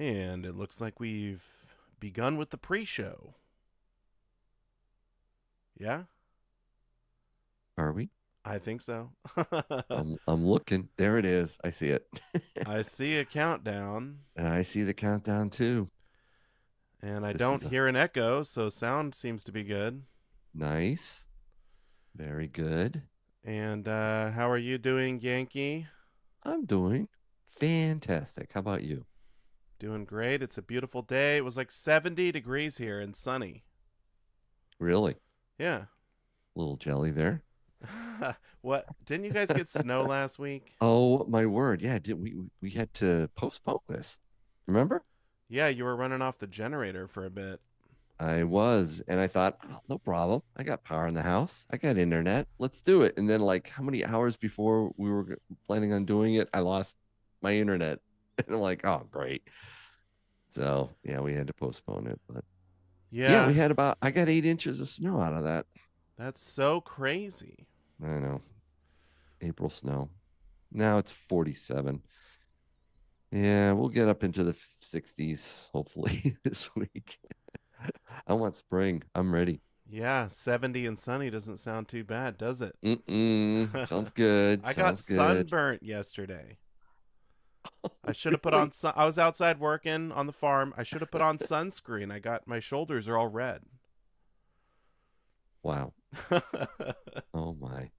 And it looks like we've begun with the pre show. Yeah, Are we? I think so. I'm, I'm looking. There it is. I see it. I see a countdown, and I see the countdown too. and I This don't is a- hear an echo, so sound seems to be good. Nice. Very good. And uh, how are you doing, Yankee? I'm doing fantastic. How about you? Doing great. It's a beautiful day. It was like 70 degrees here and sunny. Really? Yeah. Little jelly there. what? Didn't you guys get snow last week? Oh my word! Yeah, did we we- had to postpone this? Remember? Yeah, you were running off the generator for a bit. I was, and I thought, oh, no problem. I got power in the house. I got internet. Let's do it. And then, like, how many hours before we were planning on doing it, I lost my internet. And I'm like, oh, great. So yeah, we had to postpone it. But Yeah, yeah, we had about. I got eight inches of snow out of that. that's so crazy. I know. April snow. Now it's 47. Yeah, we'll get up into the 60s hopefully this week. I want spring. I'm ready. Yeah, 70 and sunny doesn't sound too bad, does it? Mm-mm. Sounds good. I got good. sunburnt yesterday. I should have put on sun. I was outside working on the farm. I should have put on sunscreen. I got my shoulders are all red. Wow. Oh my.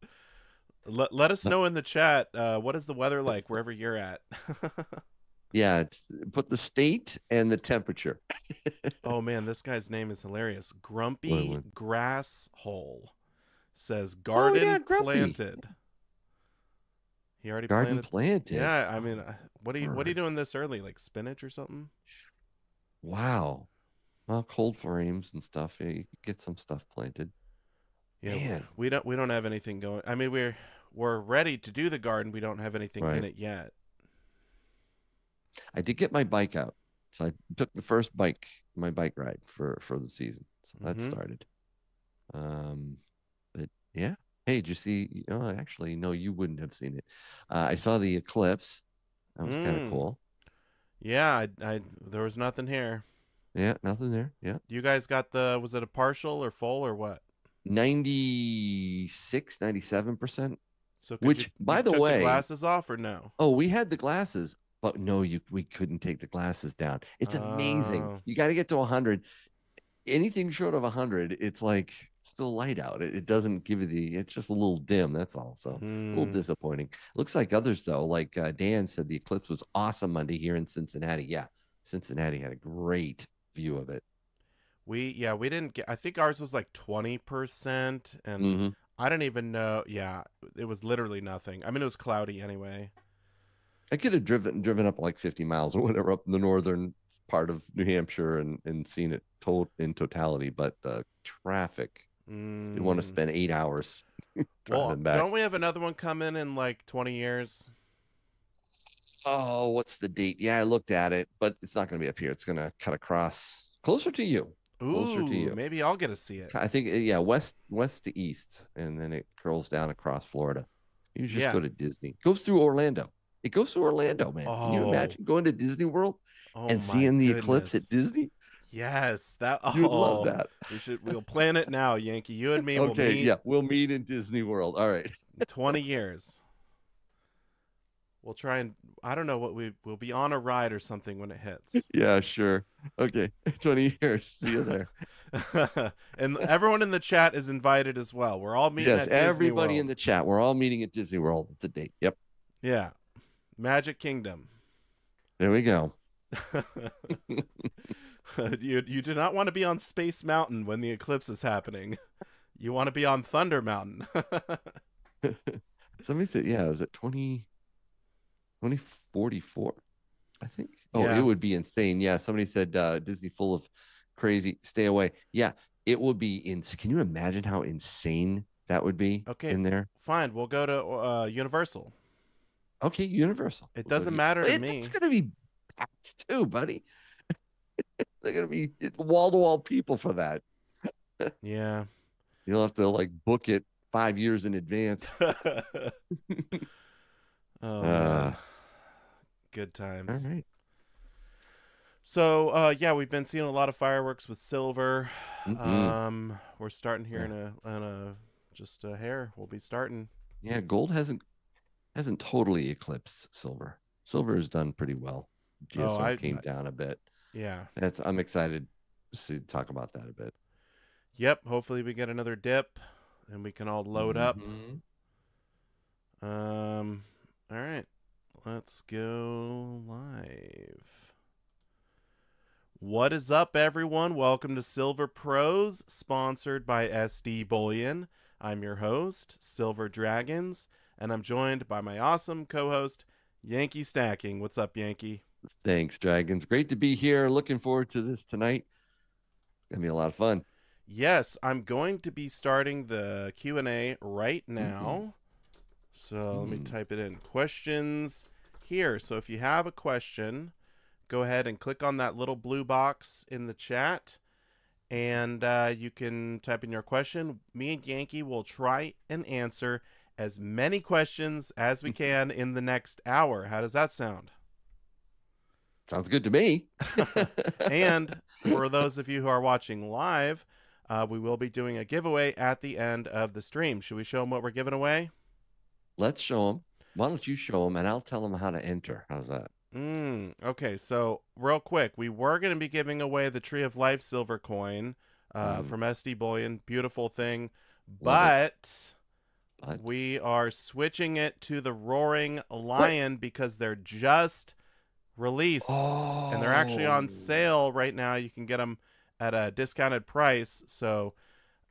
let, let us know in the chat uh, what is the weather like wherever you're at. Yeah, it's put the state and the temperature. oh man, this guy's name is hilarious. Grumpy what? Grass Hole says Oh, garden yeah, Grumpy. planted. He already Garden planted. planted. Yeah, I mean, uh, what are you what are you doing this early? Like spinach or something? Wow. Well, cold frames and stuff. Yeah, you get some stuff planted. Yeah, Man. we don't we don't have anything going. I mean, we're we're ready to do the garden. We don't have anything in it yet. I did get my bike out. So I took the first bike, my bike ride for for the season. So that Mhm. started. Um, but yeah. Hey, did you see? Oh, actually, no, you wouldn't have seen it. Uh, I saw the eclipse. That was kind Mm. of cool. Yeah, I, I there was nothing here. Yeah, nothing there. Yeah, You guys got the was it a partial or full or what? 96, 97 percent. So could Which, you, you by the took way- glasses off or no? Oh, we had the glasses, but no, you we couldn't take the glasses down. It's amazing. Oh. You got to get to 100. Anything short of 100, it's like still light out. It, it doesn't give you the. It's just a little dim. That's all. So a little Hmm. disappointing. Looks like others though, like uh, Dan said, the eclipse was awesome Monday here in Cincinnati. Yeah, Cincinnati had a great view of it. We yeah we didn't get. I think ours was like twenty percent, and Mhm. I didn't even know. Yeah, it was literally nothing. I mean, it was cloudy anyway. I could have driven driven up like 50 miles or whatever up in the northern part of New Hampshire and and seen it to- in totality, but the traffic. You want to Mm. spend eight hours Well, driving back. don't we have another one coming in like twenty years? Oh, what's the date? Yeah, I looked at it, but it's not going to be up here. It's going to cut across closer to you. Closer to you. maybe I'll get to see it. I think, uh, yeah, west west to east, and then it curls down across Florida. You just Yeah. go to Disney. Goes through Orlando. It goes to Orlando, man. Can you Oh. imagine going to Disney World Oh and seeing the eclipse at. Disney? Yes, that. Oh, You would love that. We should. We'll plan it now, Yankee. You and me will okay, meet yeah, we'll meet in Disney World. All right. twenty years. We'll try and I don't know what we we'll be on a ride or something when it hits. Yeah, sure. Okay, 20 years. See you there. and everyone in the chat is invited as well. We're all meeting yes, everybody in the chat. We're all meeting at Disney World. It's a date. Yep. Yeah. Magic Kingdom. There we go. you you do not want to be on Space Mountain when the eclipse is happening. You want to be on Thunder Mountain. Somebody said, yeah, it was at 20, 2044, I think. Oh, Yeah. it would be insane. Yeah. Somebody said uh, Disney full of crazy, stay away. Yeah. It would be in. Can you imagine how insane that would be Okay. in there? Fine, we'll go to uh, Universal. Okay. Universal. It doesn't matter to It- me. It's going to be packed too, buddy. They're going to be wall to wall people for that. Yeah. You'll have to like book it five years in advance. oh Uh. Good times. right. So uh, yeah, we've been seeing a lot of fireworks with silver. Mhm. Um, we're starting here Yeah. in a in a just a hair. We'll be starting. yeah, gold hasn't hasn't totally eclipsed silver. Silver has done pretty well. GSO Oh, I- came I- down a bit. Yeah. That's I'm excited to talk about that a bit. Yep. Hopefully we get another dip, and we can all load up. Mhm. Um. All right. Let's go live. What is up, everyone? Welcome to Silver Pros, sponsored by SD Bullion. I'm your host, Silver Dragons, and I'm joined by my awesome co-host, Yankee Stacking. What's up, Yankee? Thanks, Dragons. Great to be here. Looking forward to this tonight. It's gonna be a lot of fun. Yes, I'm going to be starting the Q&A right now. So let me Hmm. type it in. Questions here. So if you have a question, go ahead and click on that little blue box in the chat and uh, you can type in your question. Me and Yankee will try and answer as many questions as we can in the next hour. How does that sound? Sounds good to me. and for those of you who are watching live, uh, we will be doing a giveaway at the end of the stream. Should we show them what we're giving away? let's show them. Why don't you show them and I'll tell them how to enter? How's that? Mm, okay, so real quick, we were going to be giving away the Tree of Life silver coin uh, Um, from SD Bullion. Beautiful thing. Love But But we are switching it to the Roaring Lion because they're just released. oh, and they're actually on sale right now. You can get them at a discounted price. So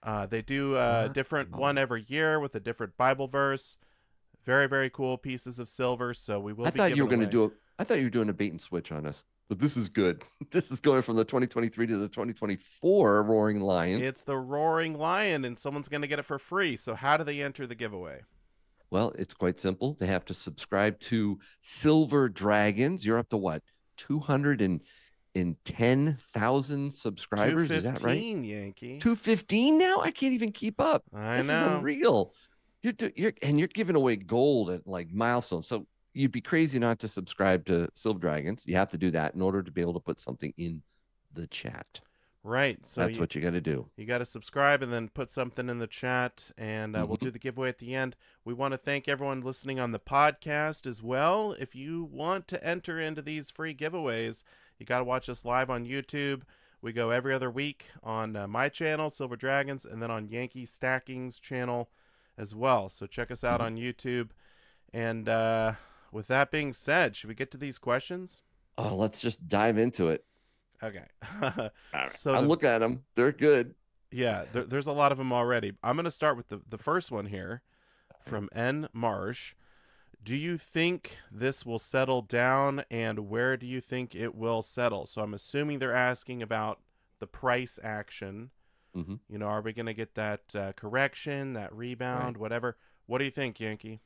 uh, they do a Wow. different one every year with a different Bible verse. Very very cool pieces of silver. So we will. I be thought you were going to do a. I thought you were doing a bait and switch on us, but this is good. This is going from the 2023 to the 2024 Roaring Lion. It's the Roaring Lion, and someone's going to get it for free. So how do they enter the giveaway? Well, it's quite simple. They have to subscribe to Silver Dragons. You're up to what? 210,000 subscribers. Is that right? 215, Yankee. 215 now? I can't even keep up. I this is unreal. You're, you're and you're giving away gold at like milestones. So you'd be crazy not to subscribe to Silver Dragons. You have to do that in order to be able to put something in the chat. Right. So That's you, what you got to do. You got to subscribe and then put something in the chat, and uh, we'll Mhm. do the giveaway at the end. We want to thank everyone listening on the podcast as well. If you want to enter into these free giveaways, you got to watch us live on YouTube. We go every other week on uh, my channel, Silver Dragons, and then on Yankee Stacking's channel as well. So check us out Mhm. on YouTube. And uh, with that being said, should we get to these questions? Oh, let's just dive into it. Okay. All So I the- look at them; they're good. Yeah, there, there's a lot of them already. I'm going to start with the, the first one here from N. Marsh. Do you think this will settle down and where do you think it will settle? So I'm assuming they're asking about the price action. Mhm. You know, are we going to get that uh, correction, that rebound, whatever? What do you think, Yankee?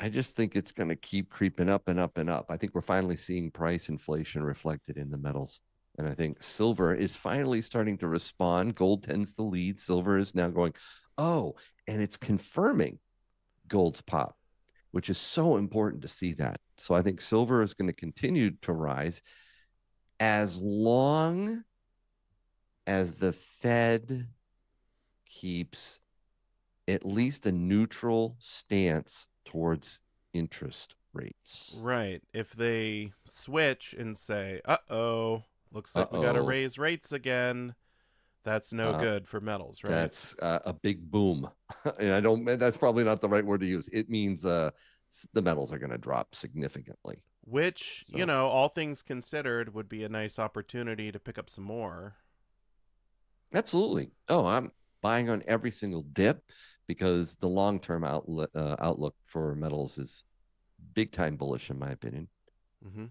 I just think it's going to keep creeping up and up and up. I think we're finally seeing price inflation reflected in the metals. And I think silver is finally starting to respond. Gold tends to lead. Silver is now going, oh, and it's confirming gold's pop, which is so important to see that. So I think silver is going to continue to rise as long as the Fed keeps at least a neutral stance towards interest rates. Right. If they switch and say, uh oh, looks like we got to raise rates again, that's no Uh, good for metals, right? That's uh, a big boom. and I don't, that's probably not the right word to use. It means uh, the metals are going to drop significantly. Which, So- you know, all things considered, would be a nice opportunity to pick up some more. Absolutely. Oh, I'm buying on every single dip because the long term outlook, uh, outlook for metals is big time bullish, in my opinion. hmm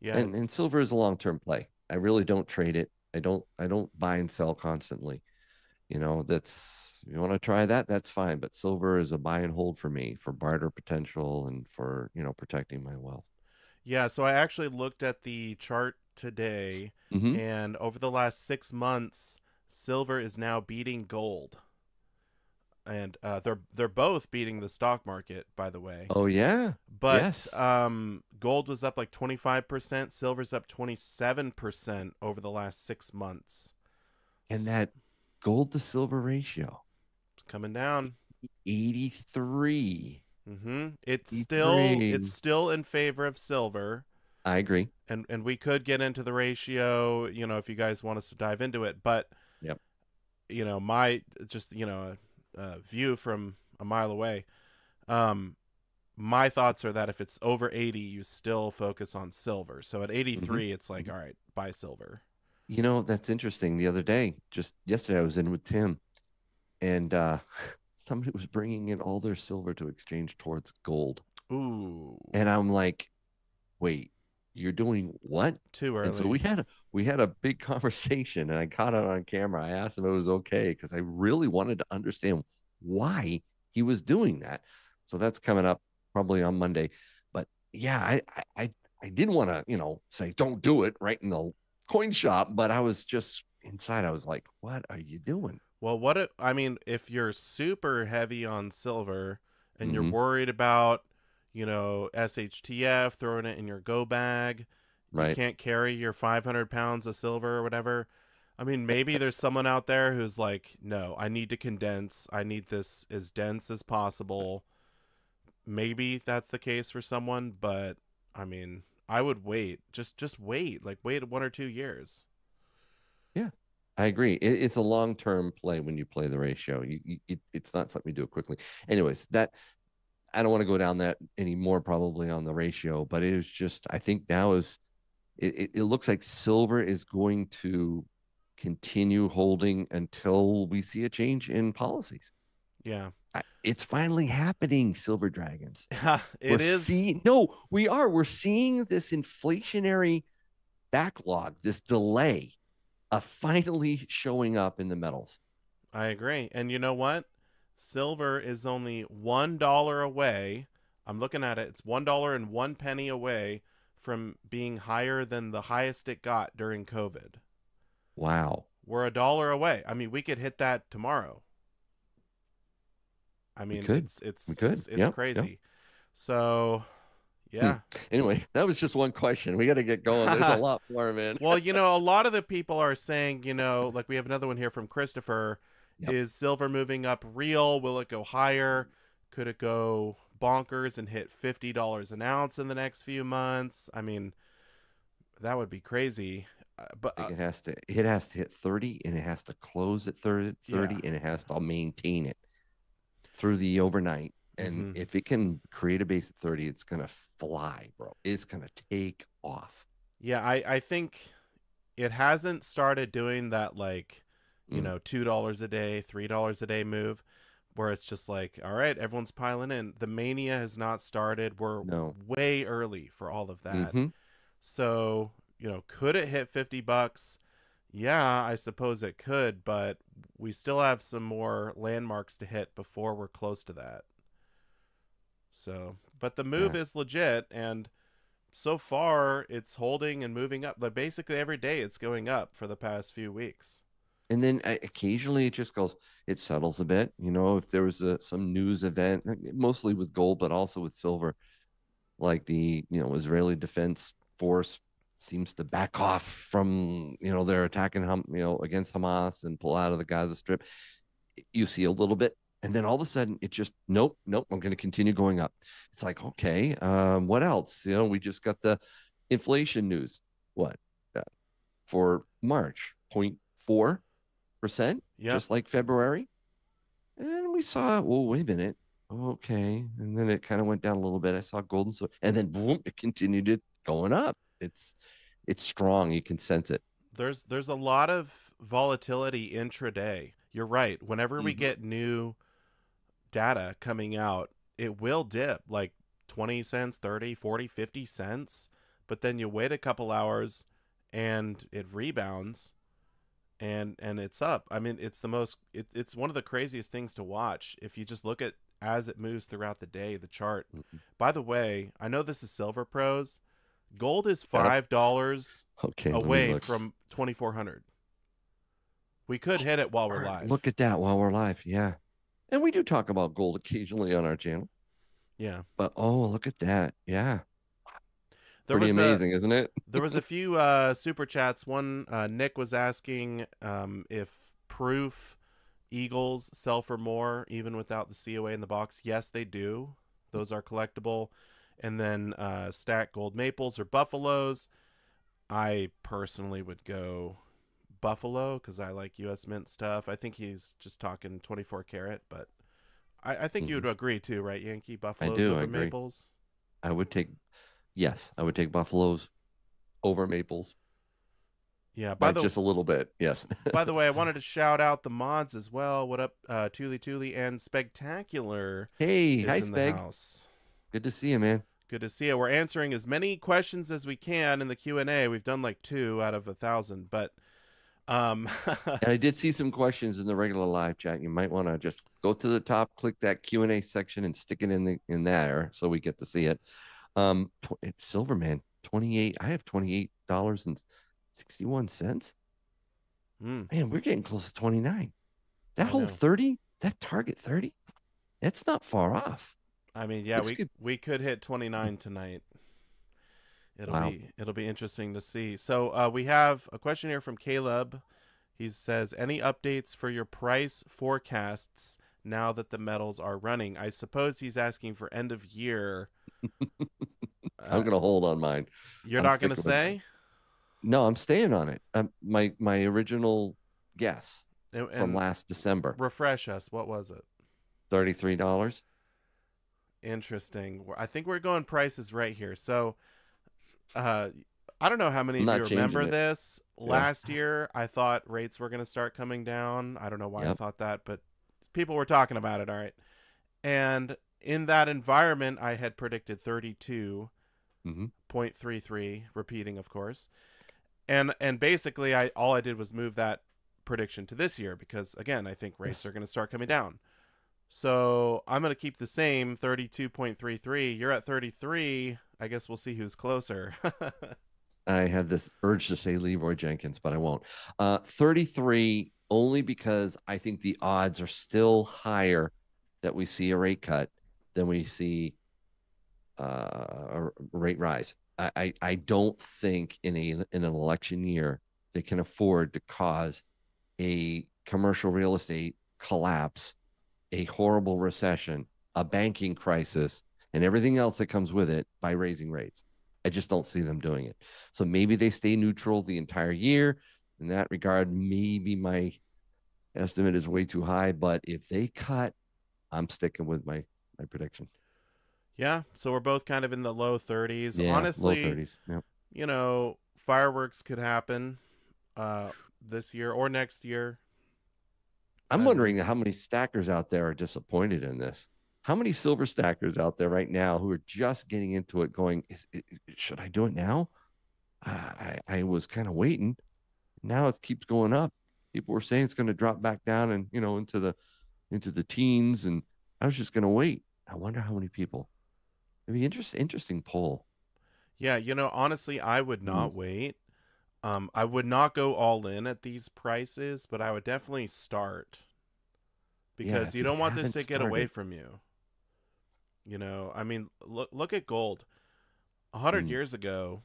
Yeah. and and silver is a long term play. I really don't trade it. I don't I don't buy and sell constantly. You know, that's you want to try that, that's fine. But silver is a buy and hold for me for barter potential and for you know protecting my wealth. yeah. So I actually looked at the chart today, Mhm. and over the last six months, silver is now beating gold. And uh, they're they're both beating the stock market, by the way. Oh yeah. But yes. um, gold was up like twenty five percent, silver's up twenty seven percent over the last six months. And that gold to silver ratio, It's coming down. 83. hmm It's still it's still in favor of silver, I agree. and and we could get into the ratio, you know, if you guys want us to dive into it. But Yep. you know, my just you know, a view from a mile away. Um, my thoughts are that if it's over eighty, you still focus on silver. So at eighty it's like, Mhm. all right, buy silver. You know, that's interesting. The other day, just yesterday, I was in with Tim, and uh, somebody was bringing in all their silver to exchange towards gold. Ooh, And I'm like, wait, you're doing what? too early. And so we had a we had a big conversation, and I caught it on camera. I asked him if it was okay because I really wanted to understand why he was doing that. So that's coming up probably on Monday. But yeah, I I I, didn't want to you know say don't do it right in the coin shop, but I was just inside. I was like, what are you doing? Well, what if, I mean, if you're super heavy on silver and you're Mhm. worried about, you know, SHTF, throwing it in your go bag, Right. you can't carry your 500 pounds of silver or whatever. I mean, maybe there's someone out there who's like, no, I need to condense. I need this as dense as possible. Maybe that's the case for someone, but I mean, I would wait. Just just wait. Like wait one or two years. Yeah, I agree. It, it's a long term play when you play the ratio. You, you it, it's not something you do it quickly. Anyways, that I don't want to go down that anymore. Probably on the ratio, but it is just I think now is it, it, looks like silver is going to continue holding until we see a change in policies. Yeah. I, it's finally happening, silver dragons. it we're is seeing no, we are. We're seeing this inflationary backlog, this delay of finally showing up in the metals. I agree. And you know what? Silver is only one dollar away. I'm looking at it. It's one dollar and one penny away from being higher than the highest it got during COVID. Wow. We're a dollar away. I mean, we could hit that tomorrow. I mean, could. it's it's it's, it's Yep, yep. crazy. So, yeah. Hmm. Anyway, that was just one question. We got to get going. There's a lot more, man. well, you know, a lot of the people are saying, you know, like we have another one here from Christopher. Yep. Is silver moving up real? Will it go higher? Could it go bonkers and hit fifty dollars an ounce in the next few months? I mean, that would be crazy. Uh, but uh, it has to it has to hit 30 and it has to close at 30, 30 Yeah. and it has to maintain it through the overnight. And Mhm. if it can create a base at 30, it's gonna fly, bro. It's gonna take off. yeah, I I think it hasn't started doing that like you Mm. know two dollars a day, three dollars a day move. Where it's just like, all right, everyone's piling in. The mania has not started. We're No. way early for all of that. Mhm. So, you know, could it hit 50 bucks? Yeah, I suppose it could, but we still have some more landmarks to hit before we're close to that. So, but the move Yeah. is legit and so far it's holding and moving up. Like basically every day it's going up for the past few weeks. And then uh, occasionally it just goes, it settles a bit. You know, if there was a, some news event, uh, mostly with gold, but also with silver, like the, you know, Israeli Defense Force seems to back off from, you know, they're attacking, you know, against Hamas and pull out of the Gaza Strip. You see a little bit. And then all of a sudden it just, nope, nope, I'm going to continue going up. It's like, okay, um, what else? You know, we just got the inflation news. What? Uh, for March, 0.4 percent, Yep. just like February. And we saw, well, wait a minute. Okay. And then it kind of went down a little bit. I saw golden so and then boom, it continued it going up. It's it's strong. You can sense it. there's there's a lot of volatility intraday. You're right. Whenever we Mhm. get new data coming out, it will dip like 20 cents, 30, 40, 50 cents, but then you wait a couple hours and it rebounds and and it's up. I mean, it's the most it, it's one of the craziest things to watch if you just look at as it moves throughout the day, the chart. Mhm. By the way, I know this is Silver Pros. Gold is $5 Okay. away from 2400 we could hit it while we're live Look at that while we're live. Yeah. And we do talk about gold occasionally on our channel. Yeah. But oh, look at that. Yeah. There Pretty was amazing, isn't it? There was a few uh, super chats. One uh, Nick was asking um, if proof eagles sell for more even without the COA in the box. Yes, they do. Those are collectible. And then uh, stack gold maples or buffaloes. I personally would go buffalo because I like U.S. Mint stuff. I think he's just talking 24 karat, but I, I think you would agree too, right, Yankee? Buffaloes do, I over agree. maples. I would take yes, I would take buffaloes over maples Yeah. By by the just a little bit. Yes. by the way, I wanted to shout out the mods as well. What up, uh, Tuli Tuli and Spectacular hey, hi Speg. house. Good to see you, man. Good to see you. We're answering as many questions as we can in the Q and A. We've done like two out of a thousand, but um, And I did see some questions in the regular live chat. You might want to just go to the top, click that Q and A section, and stick it in the in there so we get to see it. Um, tw- it's Silverman twenty eight. I have twenty eight dollars and sixty one cents. mm, Man, we're getting close to twenty nine. That I whole know. thirty, that target thirty, that's not far off. I mean, yeah, we good. we could hit 29 tonight. It'll Wow. be it'll be interesting to see. So uh, we have a question here from Caleb. He says, "Any updates for your price forecasts now that the metals are running?" I suppose he's asking for end of year. I'm gonna hold on mine. You're I'm not gonna say. No, I'm staying on it. Um, my my original guess And, from last December, refresh us. What was it? thirty three dollars. Interesting. I think we're going prices right here. So, uh, I don't know how many I'm of you remember this. Last year, I thought rates were going to start coming down. I don't know why I thought that, but people were talking about it. All right. And in that environment, I had predicted 32.33, Mm-hmm. repeating, of course. And and basically, I all I did was move that prediction to this year because again, I think rates are going to start coming down. So I'm going to keep the same 32.33. You're at 33. I guess we'll see who's closer. I had this urge to say Leroy Jenkins, but I won't. Uh, 33 only because I think the odds are still higher that we see a rate cut than we see uh, a rate rise. I, I, I don't think in a in an election year they can afford to cause a commercial real estate collapse, a horrible recession, a banking crisis, and everything else that comes with it by raising rates. I just don't see them doing it. So maybe they stay neutral the entire year. In that regard, maybe my estimate is way too high. But if they cut, I'm sticking with my my prediction. yeah. So we're both kind of in the low 30s. Yeah, Honestly, low 30s. Yep. you know, fireworks could happen uh, this year or next year. I'm wondering how many stackers out there are disappointed in this. How many silver stackers out there right now who are just getting into it, going, is, i- i- "Should I do it now?" I I I was kind of waiting. Now it keeps going up. People were saying it's going to drop back down and you know into the into the teens, and I was just going to wait. I wonder how many people. Maybe interest interesting poll. Yeah, you know, honestly, I would Hmm. not wait. Um, I would not go all in at these prices, but I would definitely start because if you you don't want this to get away from you. You know, I mean, look look at gold. A hundred Mm. years ago,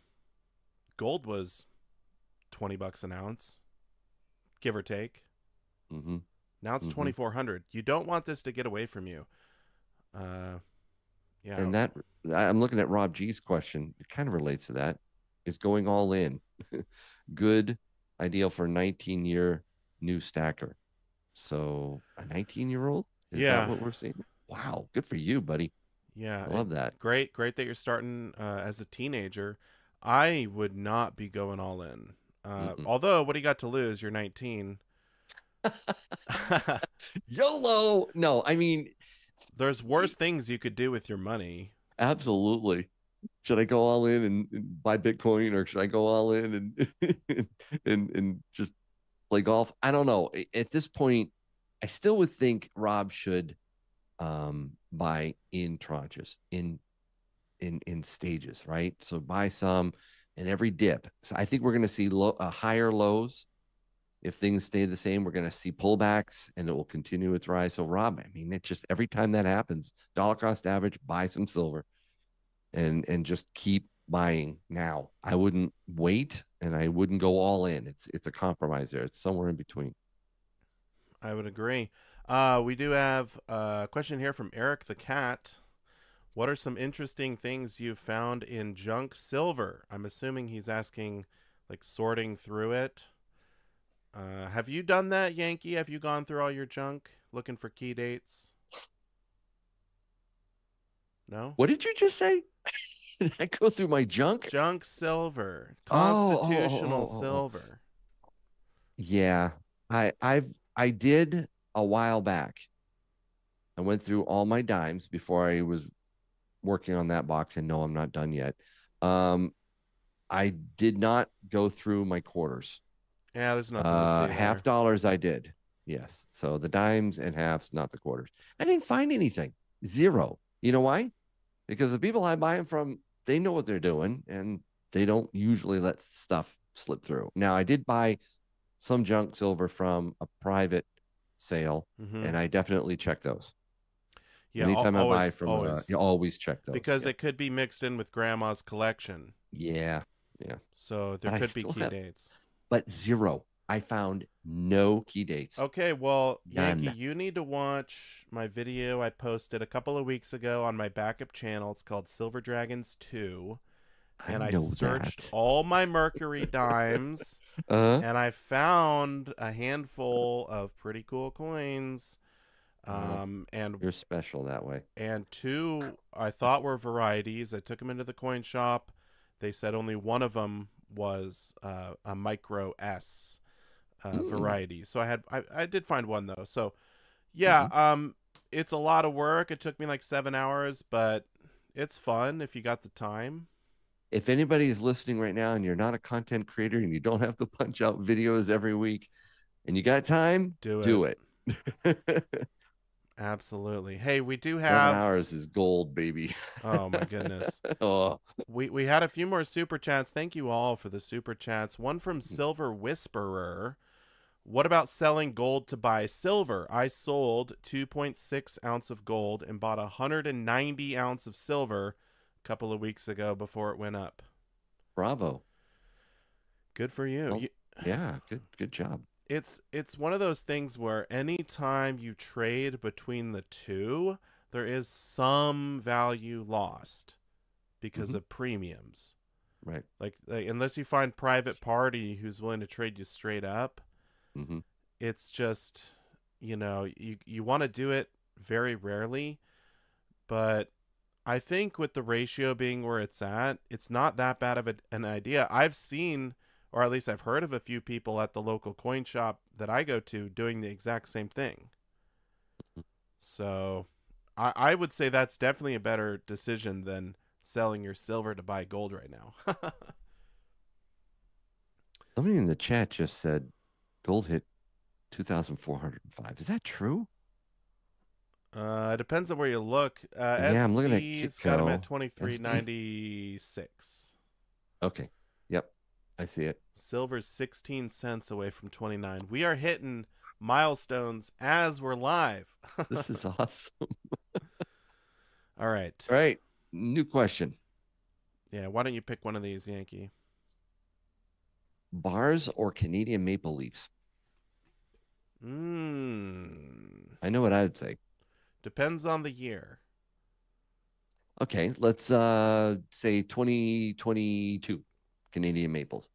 gold was twenty bucks an ounce, give or take. hmm Now it's Mhm. twenty four hundred. You don't want this to get away from you. Uh, yeah, And that I'm looking at Rob G's question. It kind of relates to that. Is going all in good, ideal for a 19 year new stacker. So a 19 year old? Is Yeah. that what we're seeing? Wow, good for you, buddy. yeah. I love that. great great that you're starting uh, as a teenager i would not be going all in uh, although what do you got to lose you're 19 YOLO. No, I mean, there's worse things you could do with your money absolutely. Should I go all in and, and buy Bitcoin or should I go all in and and and just play golf? I don't know. At this point, I still would think Rob should um buy in tranches, in in in stages, right? So buy some and every dip. So I think we're going to see low, uh, higher lows If things stay the same, we're going to see pullbacks and it will continue its rise. So, Rob, I mean, it just every time that happens, dollar cost average, buy some silver and and just keep buying now. I wouldn't wait and I wouldn't go all in. It's it's a compromise there. It's somewhere in between. I would agree. Uh, we do have a question here from Eric the Cat. What are some interesting things you've found in junk silver? I'm assuming he's asking, like, sorting through it. Uh, have you done that, Yankee? Have you gone through all your junk looking for key dates? No? What did you just say? did I go through my junk? Junk silver. Oh, oh, oh, Constitutional oh, oh, oh. silver. Yeah. I I've I did a while back. I went through all my dimes before I was working on that box and no, I'm not done yet. Um I did not go through my quarters. Yeah, there's nothing Uh, to see half there. dollars I did. Yes. So the dimes and halves, not the quarters. I didn't find anything. Zero. You know why? Because the people I buy them from, they know what they're doing and they don't usually let stuff slip through. Now I did buy some junk silver from a private sale Mhm. and I definitely check those. Yeah, Anytime I buy from always. Uh, you always check those. because yeah. it could be mixed in with grandma's collection. yeah. Yeah. So there But could be key have- dates. But zero. I found no key dates. Okay, well, Yankee, you need to watch my video I posted a couple of weeks ago on my backup channel. It's called Silver Dragons 2. And I, know searched that. all my Mercury dimes Uh, and I found a handful of pretty cool coins. Uh-huh. Um, and you're special that way. and two I thought were varieties. I took them into the coin shop. They said only one of them was uh, a micro S uh, Mm. variety. So I had I, I did find one though. So yeah, um, it's a lot of work. It took me like seven hours, but it's fun if you got the time. if anybody is listening right now and you're not a content creator and you don't have to punch out videos every week and you got time, Do it. do it. Absolutely. Hey, we do have Seven hours is gold, baby. Oh my goodness. oh, We we had a few more super chats. Thank you all for the super chats. One from hmm. Silver Whisperer. What about selling gold to buy silver? I sold 2.6 ounce of gold and bought 190 ounce of silver a couple of weeks ago before it went up. bravo. Good for you. Well- You- Yeah, good good job. It's it's one of those things where anytime you trade between the two, there is some value lost because Mhm. of premiums. Right. Like, like unless you find private party who's willing to trade you straight up, hmm it's just you know you you want to do it very rarely, but I think with the ratio being where it's at, it's not that bad of a, an idea. I've seen, or at least I've heard of a few people at the local coin shop that I go to doing the exact same thing. So, I I would say that's definitely a better decision than selling your silver to buy gold right now. Somebody in the chat just said gold hit 2,405. Is that true? Uh, it depends on where you look. Uh, Yeah, I'm looking at SD's got him at Kitco. twenty three ninety six. Okay. I see it. Silver's sixteen cents away from twenty nine. We are hitting milestones as we're live. This is awesome. All right. All right. New question. Yeah. Why don't you pick one of these, Yankee? Bars or Canadian maple leafs? Mmm. I know what I would say. Depends on the year. Okay, let's uh say 2022 Canadian maples.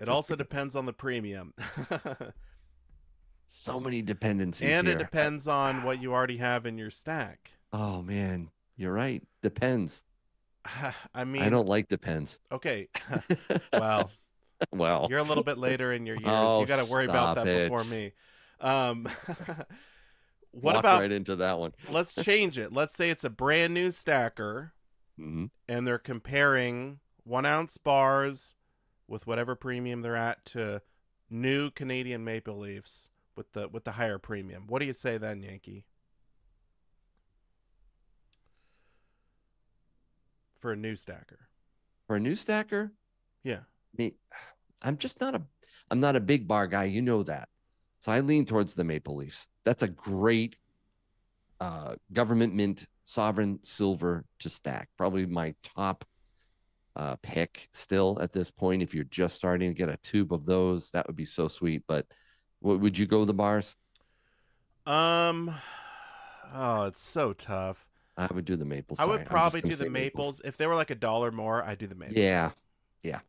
It also depends on the premium. So many dependencies and here. it depends on what you already have in your stack. Oh man, you're right. Depends. I mean, I don't like depends. okay. well, well, You're a little bit later in your years. Oh, you got to worry about that it. before me. Um, what walk about? right into that one? let's change it. Let's say it's a brand new stacker, hmm and they're comparing one ounce bars with whatever premium they're at to new Canadian maple leafs with the with the higher premium. What do you say then, Yankee? For a new stacker, For a new stacker, yeah. me, I'm just not a I'm not a big bar guy. You know that. So I lean towards the Maple Leafs. That's a great uh, government mint sovereign silver to stack. Probably my top uh, pick still at this point. If you're just starting to get a tube of those, that would be so sweet. But what would you go the bars? Um, oh, it's so tough. I would do the maples. I would probably do the say maples. If they were like a dollar more, I'd do the maples. Yeah. Yeah.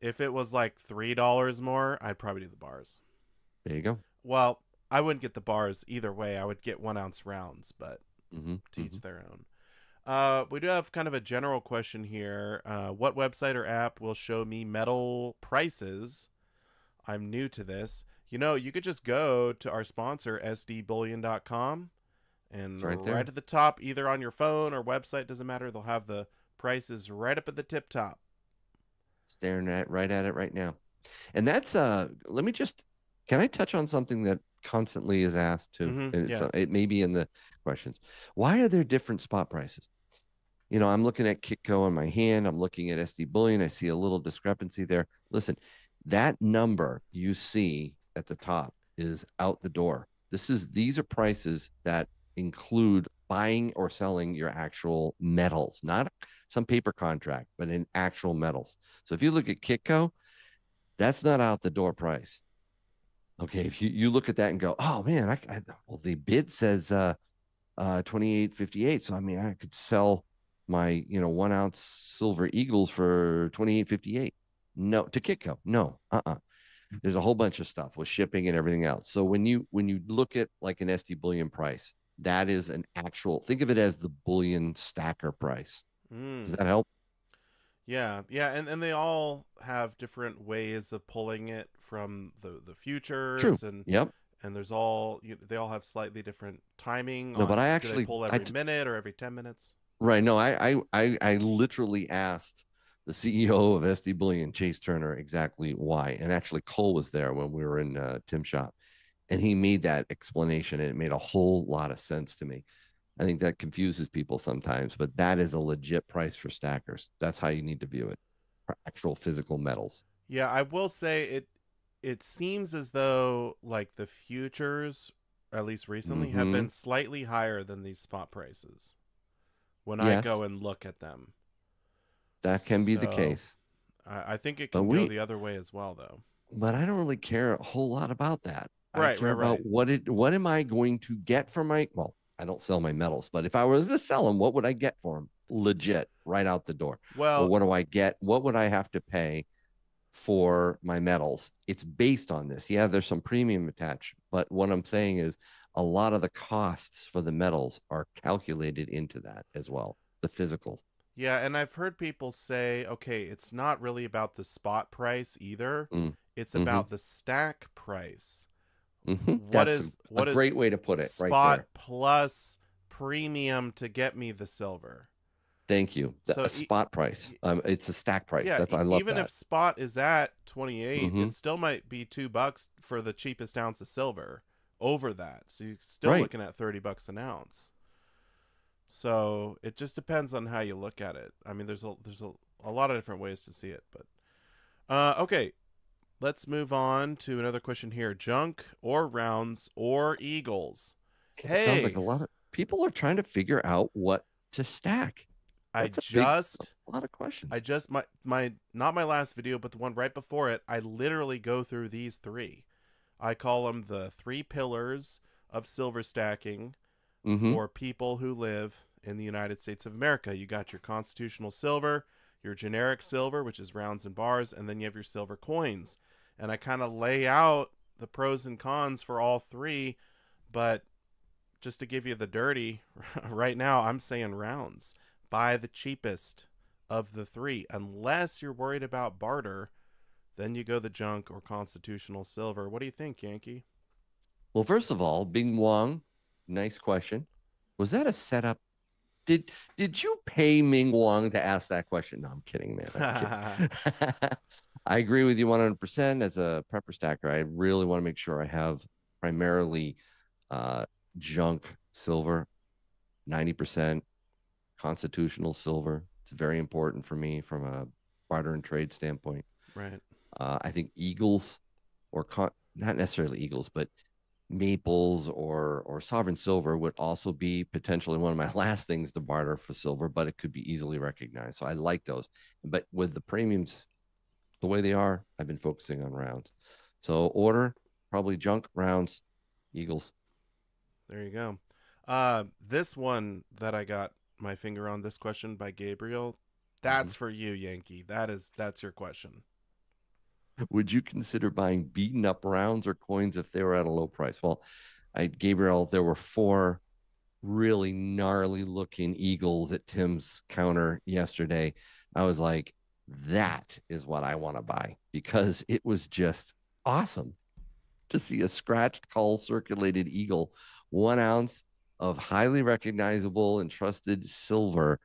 If it was like three dollars more, I'd probably do the bars. There you go. Well, I wouldn't get the bars either way. I would get one ounce rounds, but Mm-hmm. to each their own. Uh, we do have kind of a general question here. Uh, what website or app will show me metal prices? I'm new to this. You know, you could just go to our sponsor, sdbullion.com, and It's right right, at the top, either on your phone or website, doesn't matter. They'll have the prices right up at the tip top. staring at right at it right now. And that's uh let me just can I touch on something that constantly is asked too? Mhm, yeah. uh, it may be in the questions. Why are there different spot prices? You know, I'm looking at Kitco on my hand, I'm looking at SD Bullion, I see a little discrepancy there. Listen, that number you see at the top is out the door. This is these are prices that include buying or selling your actual metals, not some paper contract, but in actual metals. So if you look at Kitco, that's not out the door price. Okay, if you, you look at that and go, oh man, I, I well the bid says uh uh twenty eight fifty eight, so I mean I could sell my you know one ounce silver eagles for twenty eight fifty eight. No, to Kitco, no, uh uh There's a whole bunch of stuff with shipping and everything else. So when you when you look at like an SD bullion price, that is an actual. Think of it as the bullion stacker price. Mm. Does that help? Yeah, yeah, and, and they all have different ways of pulling it from the the futures True. and Yep. and there's all you they all have slightly different timing. No, but I actually- pull I every t- minute or every ten minutes. Right. No, I, I, I, I literally asked the CEO of SD Bullion, Chase Turner, exactly why. And actually, Cole was there when we were in uh, Tim's shop, and he made that explanation, and it made a whole lot of sense to me. I think that confuses people sometimes, but that is a legit price for stackers. That's how you need to view it. For actual physical metals. Yeah, I will say it. It seems as though like the futures, at least recently, have Mhm. been slightly higher than these spot prices. When I go and look at them, That can be the case. I, I think it can go the other way as well, though. but I don't really care a whole lot about that. I Right, care right, about right. what it what am I going to get for my well, I don't sell my metals, but if I was to sell them, what would I get for them? Legit, right out the door. Well, or what do I get? What would I have to pay for my metals? It's based on this. Yeah, there's some premium attached, but what I'm saying is a lot of the costs for the metals are calculated into that as well. The physical. Yeah, and I've heard people say, okay, it's not really about the spot price either. Mm, It's mhm. about the stack price. Mhm. What That's is- a, what a is great way to put it spot right plus premium to get me the silver. Thank you. The, So e- spot price. Um, it's a stack price. Yeah, That's I love even that. if spot is at 28, Mhm. it still might be 2 bucks for the cheapest ounce of silver over that. So you're still Right. looking at 30 bucks an ounce. So it just depends on how you look at it. I mean, there's a there's a, a lot of different ways to see it, but uh okay. Let's move on to another question here. Junk or rounds or eagles? It sounds like a lot of people are trying to figure out what to stack. I That's big- just A lot of questions. I just my my not my last video, but the one right before it. I literally go through these three. I call them the three pillars of silver stacking Mhm. for people who live in the United States of America. You got your constitutional silver, your generic silver, which is rounds and bars, and then you have your silver coins. And I kind of lay out the pros and cons for all three, but just to give you the dirty, right now I'm saying rounds. Buy the cheapest of the three, unless you're worried about barter. Then you go the junk or constitutional silver. What do you think, Yankee? Well, first of all, Bing Wong, nice question. Was that a setup? Did did you pay Ming Wong to ask that question? No, I'm kidding, man. I'm kidding. I agree with you 100%. As a prepper stacker, I really want to make sure I have primarily uh, junk silver, 90% constitutional silver. It's very important for me from a barter and trade standpoint. right. Uh, I think Eagles or con- not necessarily Eagles, but Maples or or Sovereign Silver would also be potentially one of my last things to barter for silver, but it could be easily recognized. So I like those. But with the premiums the way they are, I've been focusing on rounds. So order probably junk rounds, Eagles. There you go. Uh, this one that I got my finger on this question by Gabriel, that's for you, Yankee. That is that's your question. Would you consider buying beaten up rounds or coins if they were at a low price? Well, I Gabriel, there were four really gnarly looking eagles at Tim's counter yesterday. I was like, that is what I want to buy because it was just awesome to see a scratched cull circulated eagle, one ounce of highly recognizable and trusted silver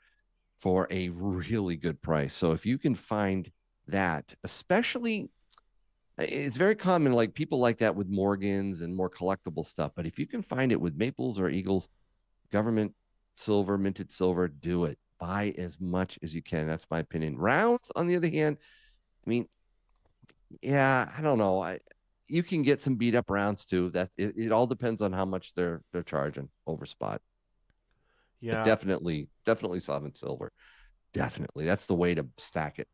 for a really good price. So if you can find that, especially it's very common like people like that with morgans and more collectible stuff but if you can find it with maples or eagles government silver minted silver do it. Buy as much as you can that's my opinion. Rounds on the other hand i mean yeah i don't know i you can get some beat up rounds too that it, it all depends on how much they're they're charging over spot. Yeah. but definitely definitely sovereign silver. Definitely that's the way to stack it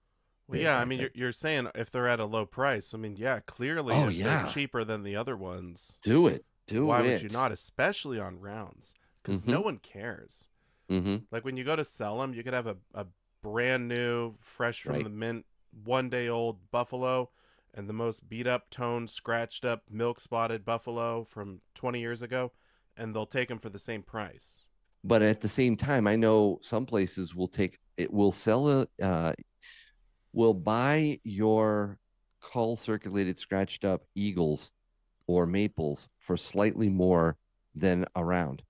Well, yeah, I mean, you're, you're saying if they're at a low price. I mean, yeah, clearly, Oh, if yeah. they're cheaper than the other ones. do it do why it Why would you not? Especially on rounds, because Mm-hmm. no one cares. mm-hmm. Like when you go to sell them, you could have a, a brand new, fresh from Right. the mint, one day old buffalo, and the most beat up, toned, scratched up, milk spotted buffalo from 20 years ago, and they'll take them for the same price. but at the same time i know some places will take it will sell a uh, will buy your cull circulated scratched up eagles or maples for slightly more than a round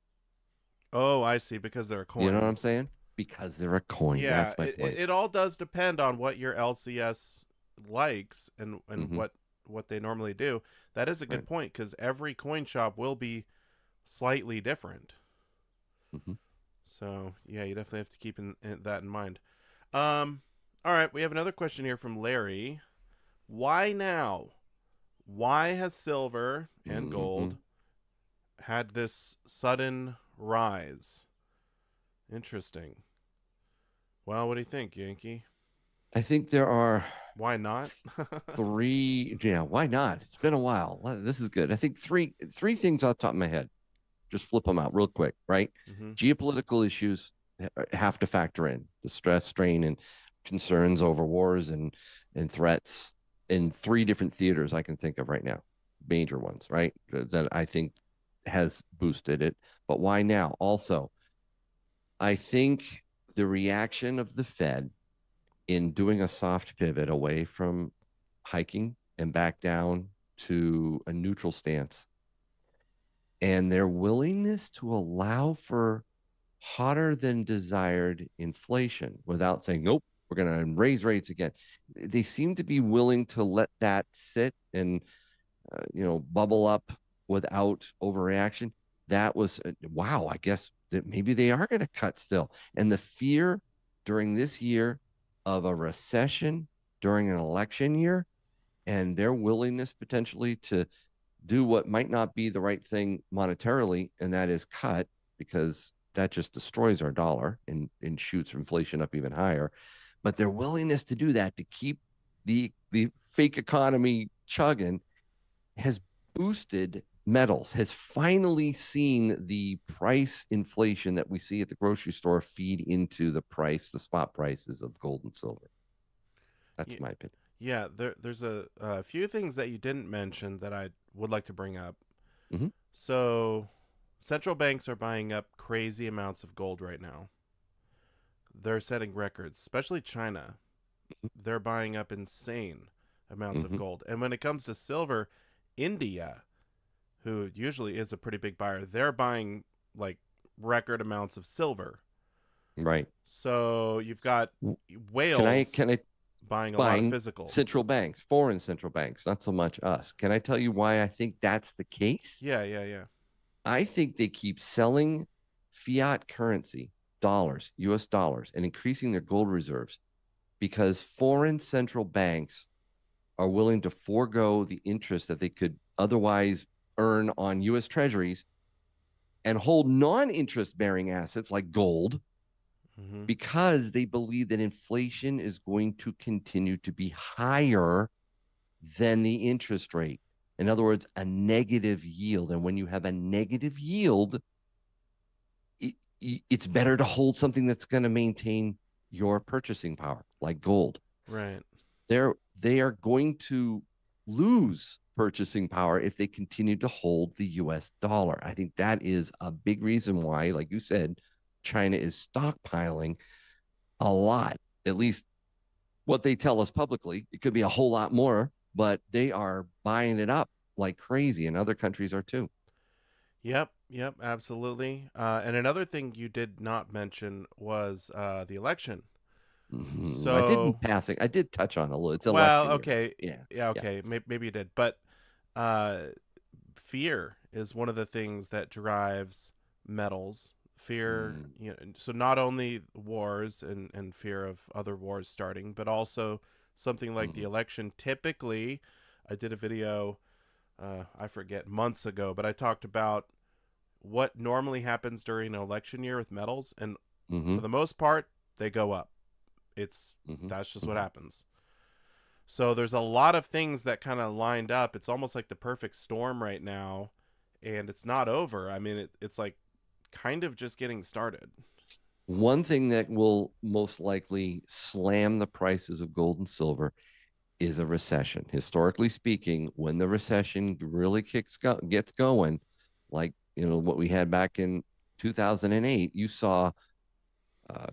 Oh, I see, because they're a coin. you know what i'm saying because they're a coin yeah, that's my it, point it, all does depend on what your LCS likes and and Mhm. what what they normally do. That is a good Right. point because every coin shop will be slightly different. Mhm. So yeah, you definitely have to keep in, in, that in mind. Um, all right, we have another question here from Larry. Why now? Why has silver and Mhm. gold had this sudden rise? Interesting. Well, what do you think, Yankee? i think there are Why not? three yeah why not it's been a while this is good i think three three things off the top of my head just flip them out real quick right Mhm. geopolitical issues have to factor in the stress, strain, and concerns over wars and and threats in three different theaters I can think of right now, major ones, right? That I think has boosted it. But why now? Also, I think the reaction of the Fed in doing a soft pivot away from hiking and back down to a neutral stance and their willingness to allow for hotter than desired inflation without saying, nope, we're going to raise rates again. They seem to be willing to let that sit and, uh, you know, bubble up without overreaction. That was, uh, wow, I guess that maybe they are going to cut still. And the fear during this year of a recession during an election year and their willingness potentially to do what might not be the right thing monetarily, and that is cut because that just destroys our dollar and, and shoots inflation up even higher. But their willingness to do that to keep the the fake economy chugging has boosted metals, has finally seen the price inflation that we see at the grocery store feed into the price, the spot prices of gold and silver. That's Yeah. my opinion. Yeah, there, there's a, a few things that you didn't mention that I would like to bring up. Mhm. So, central banks are buying up crazy amounts of gold right now. They're setting records, especially China. They're buying up insane amounts Mhm. of gold. And when it comes to silver, India, who usually is a pretty big buyer, they're buying like record amounts of silver. Right. So you've got whales Can I can I buying a lot buying of physical. central banks, foreign central banks, not so much us. Can I tell you why I think that's the case? Yeah, yeah, yeah. I think they keep selling fiat currency, dollars, US dollars, and increasing their gold reserves because foreign central banks are willing to forego the interest that they could otherwise earn on US treasuries and hold non interest bearing assets like gold Mhm. because they believe that inflation is going to continue to be higher than the interest rate. In other words, a negative yield. And when you have a negative yield, it's better to hold something that's going to maintain your purchasing power, like gold. Right. They're they are going to lose purchasing power if they continue to hold the US dollar. I think that is a big reason why, like you said, China is stockpiling a lot, at least what they tell us publicly. It could be a whole lot more, but they are buying it up like crazy, and other countries are too. Yep. Yep. Absolutely. Uh, and another thing you did not mention was uh, the election. Mhm. I didn't pass it. I did touch on a little. It's well, okay. Yeah. Yeah. Okay. May- maybe you did, but uh, fear is one of the things that drives metals. Fear. Mm. You know, so not only wars and and fear of other wars starting, but also something like the Mhm. election. Typically, I did a video. Uh, I forget months ago, but I talked about what normally happens during an election year with metals, and Mhm, for the most part, they go up. It's mhm. that's just what Mhm. happens. So there's a lot of things that kind of lined up. It's almost like the perfect storm right now, and it's not over. I mean, it, it's like kind of just getting started. One thing that will most likely slam the prices of gold and silver is a recession. Historically speaking, when the recession really kicks go- gets going, like you know what we had back in 2008, you saw uh,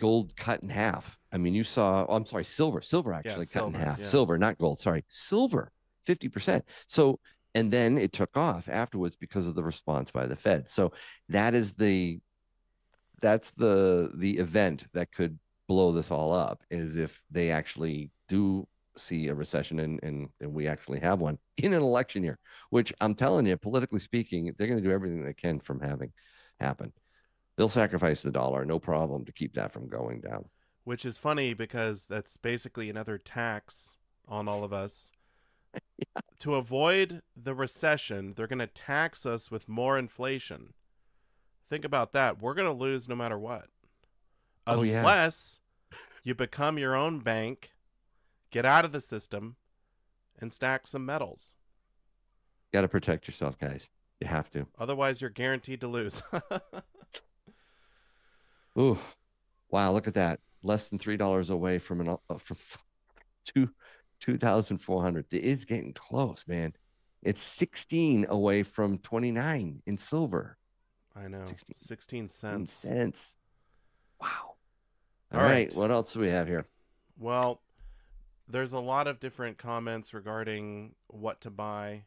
gold cut in half. I mean, you saw. Oh, I'm sorry, silver. Silver actually cut silver, in half. yeah. Silver, not gold. Sorry, silver, 50 percent. So, and then it took off afterwards because of the response by the Fed. So that is the that's the the event that could blow this all up is if they actually do see a recession and and, and we actually have one in an election year which i'm telling you politically speaking they're going to do everything they can from having happen they'll sacrifice the dollar no problem to keep that from going down Which is funny because that's basically another tax on all of us. To avoid the recession, they're going to tax us with more inflation. Think about that. We're going to lose no matter what. Oh, yeah. Unless you become your own bank, get out of the system, and stack some metals. got to protect yourself guys you have to Otherwise, you're guaranteed to lose. Ooh, wow! Look at that. Less than three dollars away from an uh, from two two thousand four hundred. It's getting close, man. It's sixteen away from twenty nine in silver. I know. 16 16 in cents. cents. Wow. All All right. right. What else do we have here? Well, there's a lot of different comments regarding what to buy.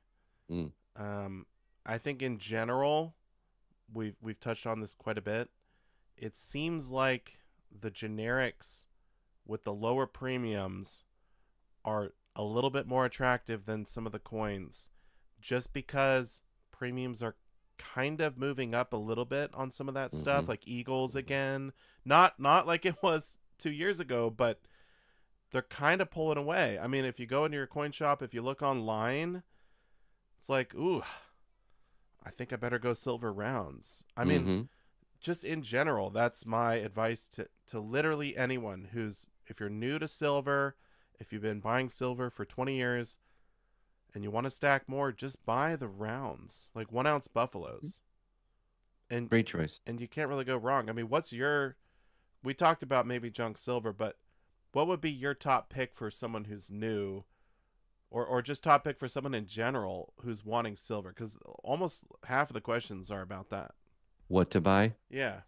Mm. Um, I think in general, we've we've touched on this quite a bit. It seems like the generics with the lower premiums are a little bit more attractive than some of the coins, just because premiums are kind of moving up a little bit on some of that stuff, Mhm. like Eagles again. Not not like it was two years ago, but they're kind of pulling away. I mean, if you go into your coin shop, if you look online, it's like, ooh, I think I better go silver rounds. I mean, Mhm. just in general, that's my advice to to literally anyone who's if you're new to silver, if you've been buying silver for 20 years and you want to stack more, just buy the rounds, like one ounce buffaloes. And great choice. and you can't really go wrong. I mean, what's your? We talked about maybe junk silver, but what would be your top pick for someone who's new, or or just top pick for someone in general who's wanting silver? Because almost half of the questions are about that. What to buy? Yeah,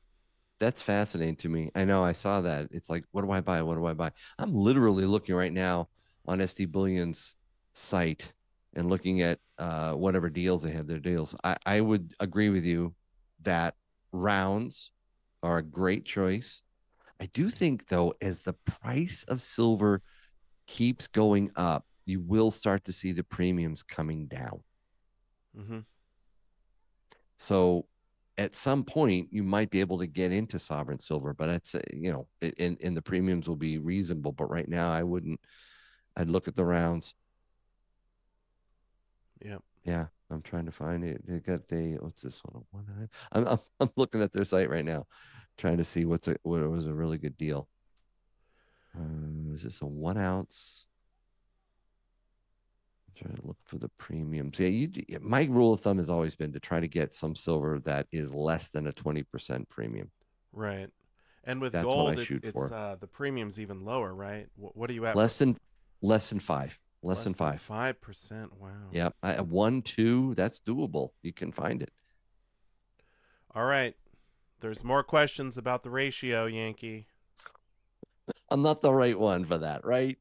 That's fascinating to me. I know I saw that. It's like, what do I buy? What do I buy? I'm literally looking right now on SD Bullion's site and looking at uh, whatever deals they have their deals. I, I would agree with you that rounds are a great choice. I do think though, as the price of silver keeps going up, you will start to see the premiums coming down. hmm So at some point you might be able to get into sovereign silver, but it's you know, and and the premiums will be reasonable. But right now I wouldn't. I'd look at the rounds. Yeah. Yeah, I'm trying to find it. They got a what's this one? One I'm I'm looking at their site right now, trying to see what's a what was a really good deal. Um, is this a one ounce? I'm trying to look for the premiums. Yeah, you. My rule of thumb has always been to try to get some silver that is less than a twenty percent premium. Right. And with That's gold, it, it's uh, the premium's even lower, right? What, what are you at? Less than less than five. Less, than five. Five percent. Wow. Yep. I, a one two. That's doable. You can find it. All right. There's more questions about the ratio, Yankee. I'm not the right one for that, right?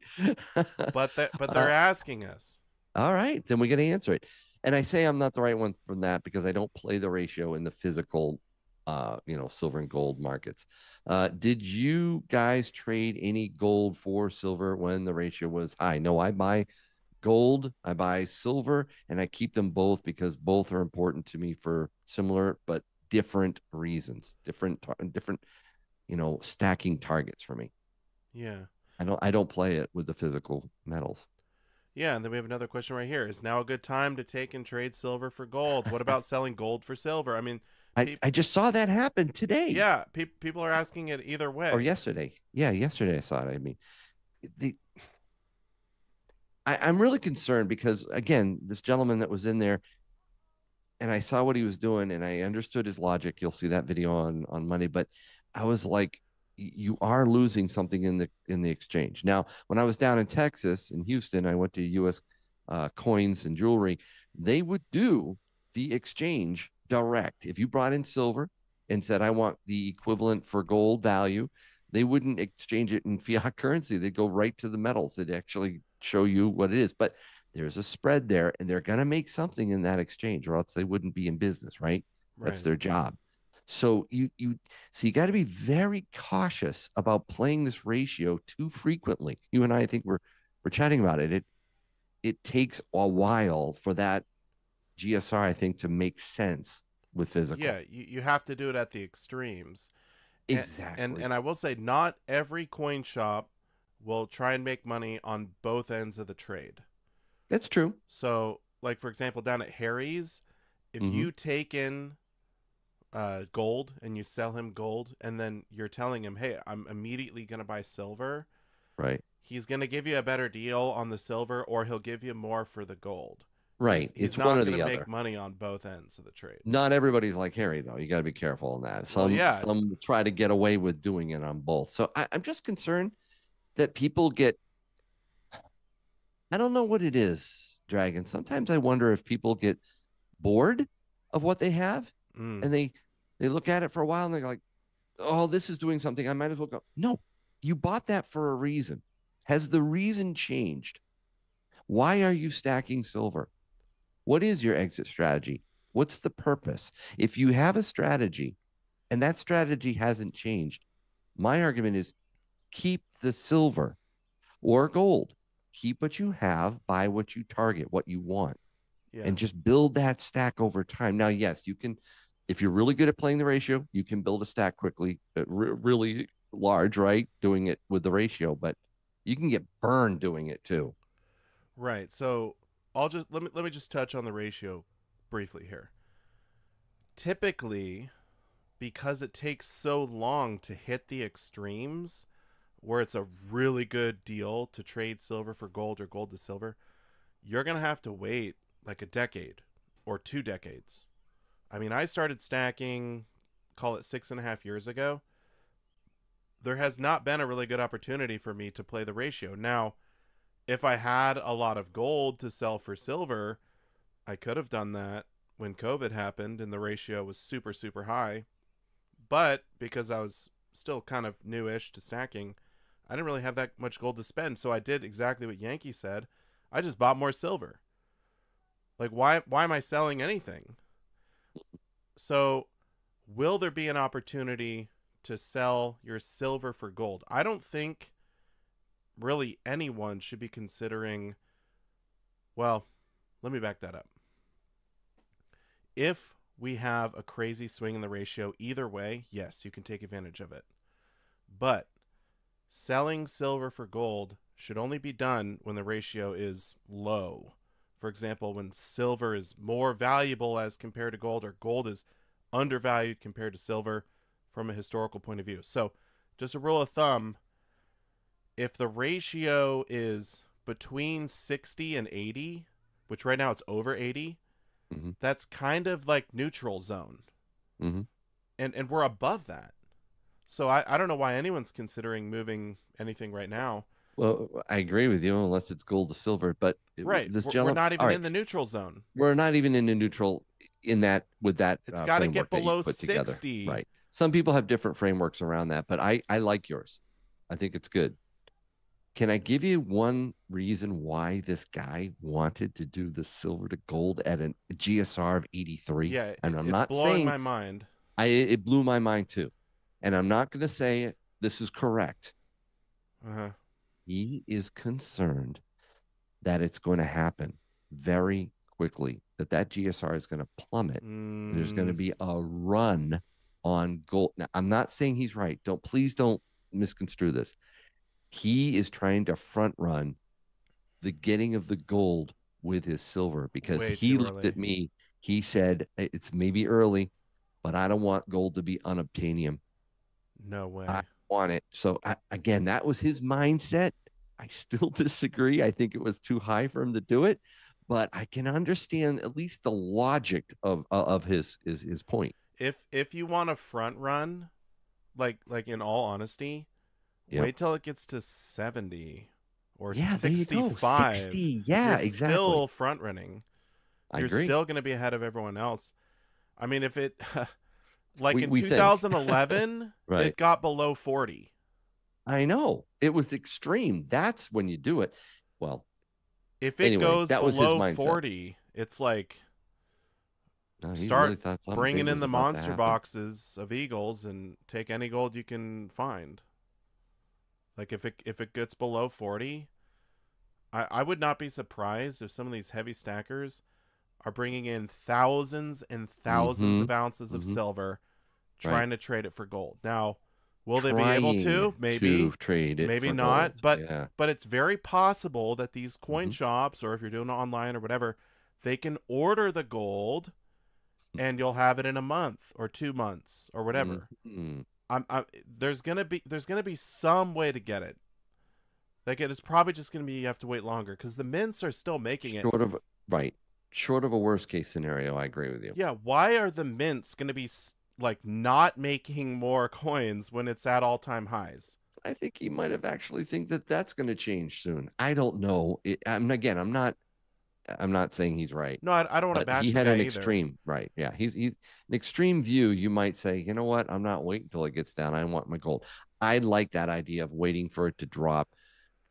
But but they're Uh, asking us. All right, then we got to answer it. And I say I'm not the right one from that because I don't play the ratio in the physical, uh, you know, silver and gold markets. Uh, did you guys trade any gold for silver when the ratio was high? No, I buy gold, I buy silver, and I keep them both because both are important to me for similar but different reasons, different, tar- different, you know, stacking targets for me. Yeah. I don't, I don't play it with the physical metals. Yeah, and then we have another question right here. Is now a good time to take and trade silver for gold? What about selling gold for silver? I mean, I, I just saw that happen today. yeah, pe- people are asking it either way. or yesterday. Yeah, yesterday I saw it. I mean, the I, I'm really concerned because again, this gentleman that was in there, and I saw what he was doing, and I understood his logic. You'll see that video on on Monday, but I was like, you are losing something in the in the exchange. Now, when I was down in Texas in Houston, I went to U.S. Uh, coins and jewelry. They would do the exchange direct. If you brought in silver and said, I want the equivalent for gold value, they wouldn't exchange it in fiat currency. They'd go right to the metals. They'd actually show you what it is. But there's a spread there, and they're going to make something in that exchange, or else they wouldn't be in business, right? That's their job. So you you so you got to be very cautious about playing this ratio too frequently. You and I, I think we're we're chatting about it. It it takes a while for that GSR, I think, to make sense with physical. Yeah, you, you have to do it at the extremes. Exactly. And and I will say not every coin shop will try and make money on both ends of the trade. That's true. So, like for example, down at Harry's, if Mhm. you take in uh, gold and you sell him gold, and then you're telling him, "Hey, I'm immediately gonna buy silver," Right. he's gonna give you a better deal on the silver, or he'll give you more for the gold. Right. He's, he's it's not one or the make other. money on both ends of the trade. Not everybody's like Harry, though. You got to be careful on that. Well, Some yeah. some try to get away with doing it on both. So I, I'm just concerned that people get. I don't know what it is, Dragon. Sometimes I wonder if people get bored of what they have Mm. and they they look at it for a while and they're like, "Oh, this is doing something. I might as well go." No, you bought that for a reason. Has the reason changed? Why are you stacking silver? What is your exit strategy? What's the purpose? If you have a strategy and that strategy hasn't changed, my argument is keep the silver or gold. Keep what you have, buy what you target, what you want Yeah. and just build that stack over time. Now, yes, you can, if you're really good at playing the ratio, you can build a stack quickly, uh, really large, right? Doing it with the ratio, but you can get burned doing it too. Right. So I'll just let me let me just touch on the ratio briefly here. Typically, because it takes so long to hit the extremes, where it's a really good deal to trade silver for gold or gold to silver, you're gonna have to wait like a decade or two decades. I mean, I started stacking, call it six and a half years ago. There has not been a really good opportunity for me to play the ratio. Now, if I had a lot of gold to sell for silver, I could have done that when COVID happened and the ratio was super, super high. But because I was still kind of newish to stacking, I didn't really have that much gold to spend. So I did exactly what Yankee said. I just bought more silver. Like why why am I selling anything? So will there be an opportunity to sell your silver for gold? I don't think really anyone should be considering well, let me back that up. If we have a crazy swing in the ratio either way, yes, you can take advantage of it. But selling silver for gold should only be done when the ratio is low For example, when silver is more valuable as compared to gold, or gold is undervalued compared to silver from a historical point of view. So, just a rule of thumb if the ratio is between 60 and 80, which right now it's over 80, Mhm. that's kind of like neutral zone. hmm And and we're above that. So I, I don't know why anyone's considering moving anything right now. Well, I agree with you, unless it's gold to silver. But Right. this we're, we're not even right, in the neutral zone. we're not even in the neutral in that with that. It's uh, got to get below put together. 60. Right. Some people have different frameworks around that, but I I like yours. I think it's good. Can I give you one reason why this guy wanted to do the silver to gold at a GSR of 83? Yeah, and I'm it's not blowing saying my mind. I it blew my mind too. And I'm not going to say this is correct. Uh-huh. He is concerned that it's going to happen very quickly, that that GSR is going to plummet. and There's going to Mm, be a run on gold. Now, I'm not saying he's right. Don't please don't misconstrue this. He is trying to front run the getting of the gold with his silver because Way he looked early. at me. He said, It's maybe early, but I don't want gold to be unobtainium. No way. I- want it. So I, again, that was his mindset. I still disagree. I think it was too high for him to do it, but I can understand at least the logic of uh, of his his his point. if if you want a front run, like like in all honesty, Yep. wait till it gets to 70 or yeah, there you go. 65. 60. Yeah, You're exactly. Still front running. You're agree. still going to be ahead of everyone else. I mean, if it like We- in we 2011, Right. it got below 40. I know. It was extreme. That's when you do it. Well, If it Anyway, goes that was below mindset. 40, it's like no, Start really bringing in the monster boxes of eagles and take any gold you can find. Like if it if it gets below 40, I I would not be surprised if some of these heavy stackers are bringing in thousands and 1000s Mhm, of ounces of mhm. Silver Right. trying to trade it for gold. Now, will they be able to? Maybe. to trade it maybe not, gold. but- yeah. But it's very possible that these coin Mhm. shops, or if you're doing it online or whatever, they can order the gold, and you'll have it in a month or two months or whatever. Mhm. I'm, I'm there's gonna be there's gonna be some way to get it. Like it is probably just gonna be you have to wait longer because the mints are still making it. short of right short of a worst case scenario i agree with you Yeah, why are the mints gonna be s- like not making more coins when it's at all time highs? i think he might have actually think that that's going to change soon. I don't know. It, i'm again i'm not i'm not saying he's right No, I, I don't want to bash he had an either. extreme right yeah he's he's an extreme view you might say you know what? I'm not waiting until it gets down. I want my gold. I like that idea of waiting for it to drop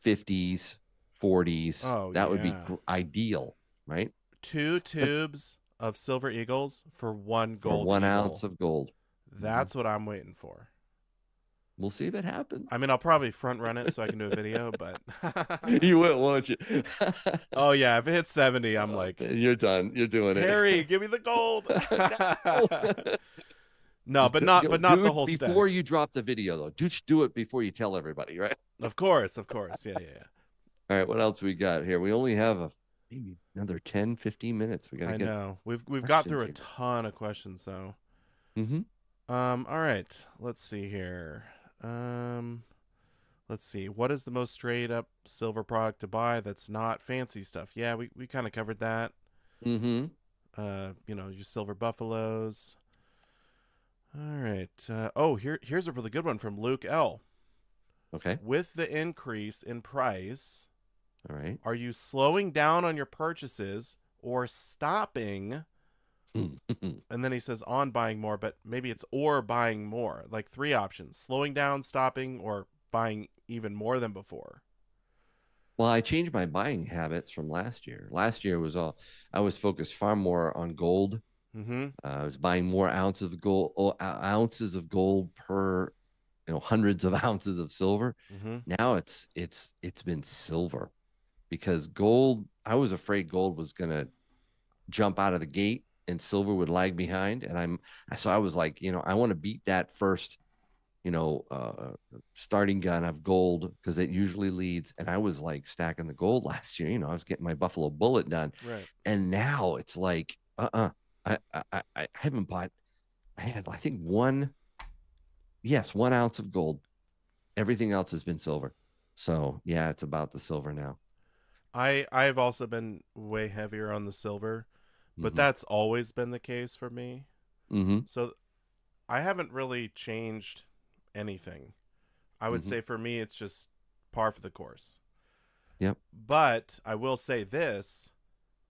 50s 40s Oh, that would be ideal right? Two tubes of silver eagles for one for gold. one eagle. ounce of gold That's mm-hmm. what I'm waiting for. we'll see if it happens I mean, I'll probably front run it so I can do a video, but you will won't you oh yeah, if it hits 70, I'm oh, like, you're done you're doing it Harry, give me the gold. No. but not, but not the whole stack. before you drop the video though do do it before you tell everybody right Of course, of course, yeah, yeah. yeah. all right what else we got here we only have a maybe another 10 15 minutes we gotta I get know we've we've got through a ton of questions though. hmm Um, all right, let's see here. Um, let's see. What is the most straight up silver product to buy that's not fancy stuff? Yeah, we we kind of covered that. hmm uh, you know, your silver buffaloes. All right. Uh, oh, here here's a really good one from Luke L. okay With the increase in price, all right are you slowing down on your purchases or stopping? And then he says on buying more, but maybe it's or buying more. Like three options: slowing down, stopping, or buying even more than before. well i changed my buying habits from last year last year was all i was focused far more on gold Mm-hmm. uh, i was buying more ounces of gold oh, ounces of gold per you know hundreds of ounces of silver Mm-hmm. now it's it's it's been silver because gold i was afraid gold was going to jump out of the gate and silver would lag behind and i'm I so i was like you know i want to beat that first you know, uh, starting gun of gold because it usually leads. And I was like stacking the gold last year. You know, I was getting my Buffalo Bullet done, Right. and now it's like, uh, uh I, I, I, I haven't bought. I had, I think one, yes, one ounce of gold. Everything else has been silver. So yeah, it's about the silver now. I I've also been way heavier on the silver, but that's always been the case for me. mm-hmm. So I haven't really changed anything. I would Mhm. say for me it's just par for the course. Yep. But I will say this,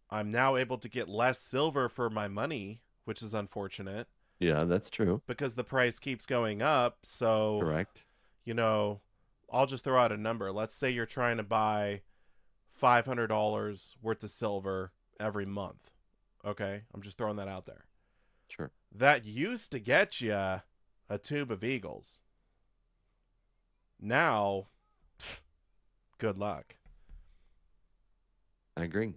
I'm now able to get less silver for my money, which is unfortunate yeah, that's true. because the price keeps going up. So Correct. you know, I'll just throw out a number. Let's say you're trying to buy five hundred dollars worth of silver every month. Okay, I'm just throwing that out there. Sure. That used to get you a tube of Eagles. Now, good luck. I agree.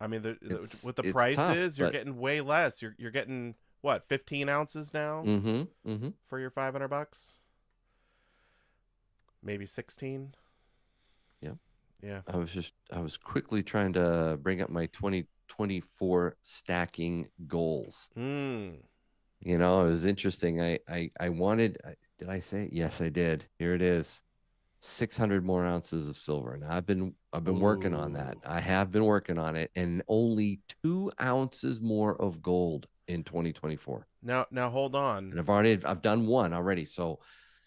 I mean, the, the- with the it's tough, prices, you're but- getting way less. You're you're getting what, 15 ounces now Mm-hmm. Mm-hmm. for your 500 bucks? Maybe 16. Yeah. I was just I was quickly trying to bring up my 2024 stacking goals. Mm. You know, it was interesting. I I I wanted did I say it? Yes, I did. Here it is. 600 more ounces of silver. And I've been I've been working on that. I have been working on it and only 2 ounces more of gold in 2024. Now, now hold And on. I've already I've done one already. So,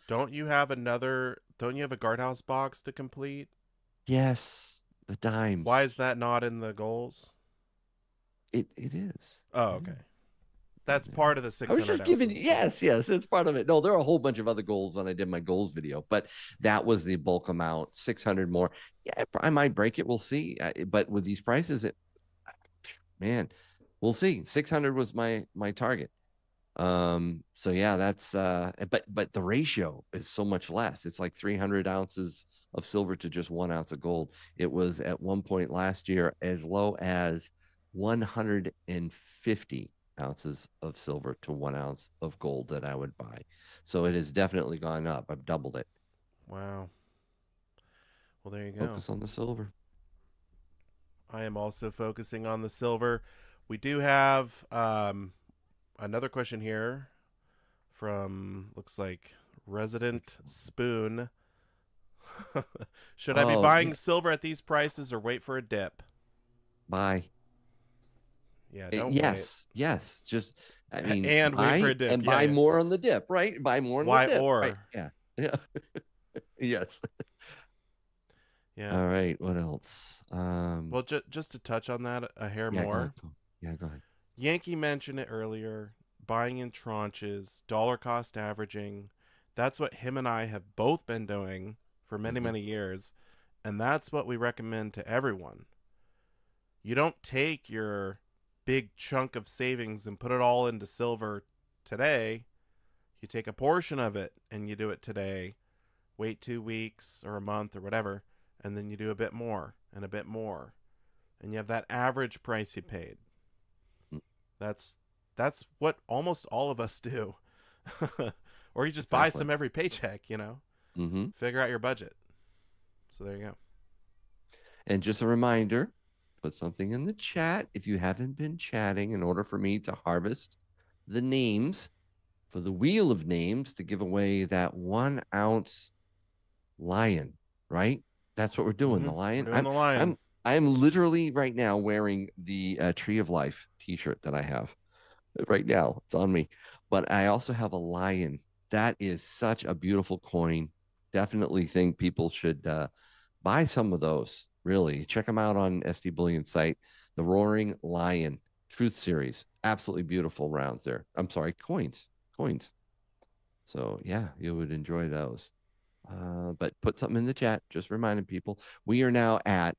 Don't you have another? Don't you have a guardhouse box to complete? Yes, the dimes. Why is that not in the goals? it it is. Oh, okay. That's Yeah. part of the six I was just giving yes, yes, it's part of it. No, there are a whole bunch of other goals when I did my goals video, but that was the bulk amount, 600 more. Yeah, I might break it. We'll see. But with these prices, it man, we'll see. 600 was my my target. Um, so yeah, that's uh but but the ratio is so much less. It's like 300 ounces of silver to just one ounce of gold. It was at one point last year as low as 150 ounces of silver to one ounce of gold that I would buy. So it has definitely gone up. I've doubled it. Wow. Well, there you go. Focus on the silver. I am also focusing on the silver. We do have um, another question here from looks like Resident Spoon. Should I be Oh, buying silver at these prices or wait for a dip? Buy. Yeah, Uh, don't yes, yes. Just I mean, And wait buy for a dip. and Yeah, buy yeah. more on the dip, right? Buy more on Why the dip. or? right? Yeah, yeah. yes. Yeah. All right. What else? Um. well, ju- just to touch on that a hair yeah, go more. ahead, go- yeah, go ahead. Yankee mentioned it earlier. Buying in tranches, dollar cost averaging. That's what him and I have both been doing for many, Mhm. many years. And that's what we recommend to everyone. You don't take your big chunk of savings and put it all into silver today. You take a portion of it and you do it today. Wait two weeks or a month or whatever. And then you do a bit more and a bit more. And you have that average price you paid. That's that's what almost all of us do. or you just buy some every paycheck, you know. Mm-hmm. Figure out your budget. So there you go. And just a reminder, put something in the chat if you haven't been chatting in order for me to harvest the names for the wheel of names to give away that one ounce lion, right? That's what we're doing. The Mhm. lion. Doing I'm, the lion. I'm I am literally right now wearing the uh, Tree of Life T-shirt that I have right now. It's on me, but I also have a lion. That is such a beautiful coin. Definitely think people should uh, buy some of those. Really, check them out on SD Bullion site. The Roaring Lion Truth Series, absolutely beautiful rounds there. I'm sorry, coins, coins. So yeah, you would enjoy those. Uh, but put something in the chat. Just reminding people, we are now at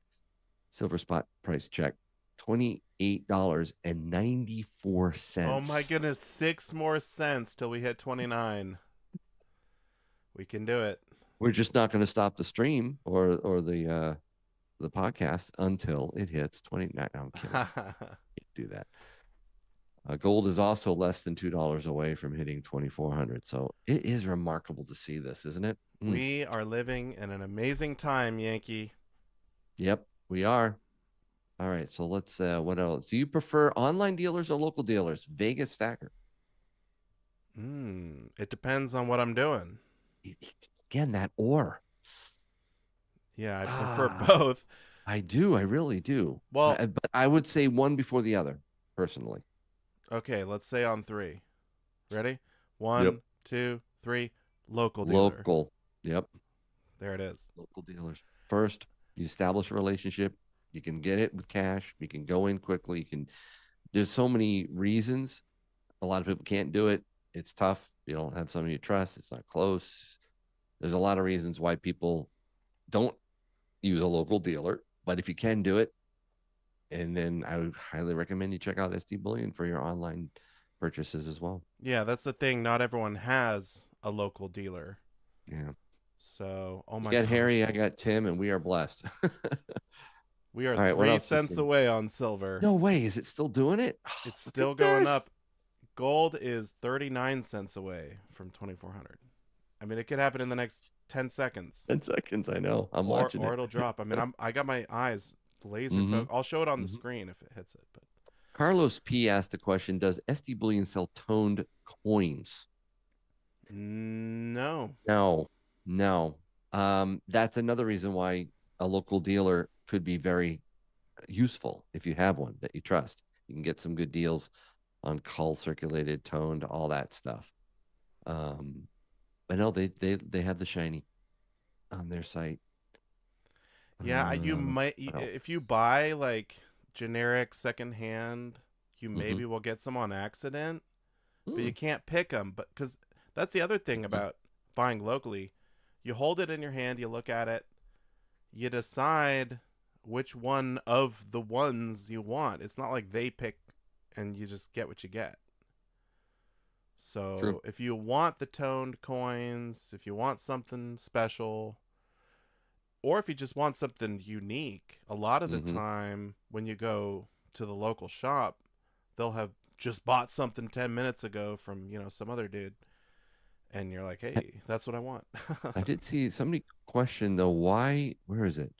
silver spot price check, $28.94. Oh my goodness, six more cents till we hit 29. We can do it. We're just not going to stop the stream or or the uh the podcast until it hits twenty nine. I'm kidding. Do that. Uh, gold is also less than two dollars away from hitting twenty four hundred. So it is remarkable to see this, isn't it? Mm. We are living in an amazing time, Yankee. Yep, we are. All right, so let's. uh What else? Do you prefer online dealers or local dealers? Vegas stacker. Mm, it depends on what I'm doing. Again, that or. Yeah, I prefer Ah. both. I do. I really do. Well- I- but I would say one before the other, personally. Okay, let's say on three. Ready? One, two, three. Local dealer. Local. Yep. There it is. Local dealers. First, you establish a relationship. You can get it with cash. You can go in quickly. You can. There's so many reasons. A lot of people can't do it. It's tough. You don't have somebody you trust. It's not close. There's a lot of reasons why people don't use a local dealer. But if you can do it, and then I would highly recommend you check out SD Bullion for your online purchases as well. Yeah, that's the thing. Not everyone has a local dealer. Yeah. So, oh my You got God. Harry, I got Tim, and we are blessed. We are All three cents away on silver. no way. Is it still doing it? It's still going this. up. Gold is 39 cents away from 2400. I mean, it could happen in the next 10 seconds. 10 seconds. I know. I'm or, watching or it. it'll drop. I mean, I'm I got my eyes laser Mhm. I'll show it on the Mhm. screen if it hits it, but Carlos P asked a question Does SD Bullion sell toned coins? no. No, no. Um, that's another reason why a local dealer could be very useful if you have one that you trust. You can get some good deals on cull circulated, toned, all that stuff. Um, but no, they they they have the shiny on their site. Yeah, I- you Um, might you, if you buy like generic secondhand, you Mhm. maybe will get some on accident, but you mm, can't pick them. But because that's the other thing Mhm. about buying locally, you hold it in your hand, you look at it, you decide which one of the ones you want. It's not like they pick and you just get what you get. So True. if you want the toned coins, if you want something special, or if you just want something unique, a lot of the Mhm. time when you go to the local shop, they'll have just bought something 10 minutes ago from, you know, some other dude. And you're like, hey, that's what I want. I did see somebody question though why where is it?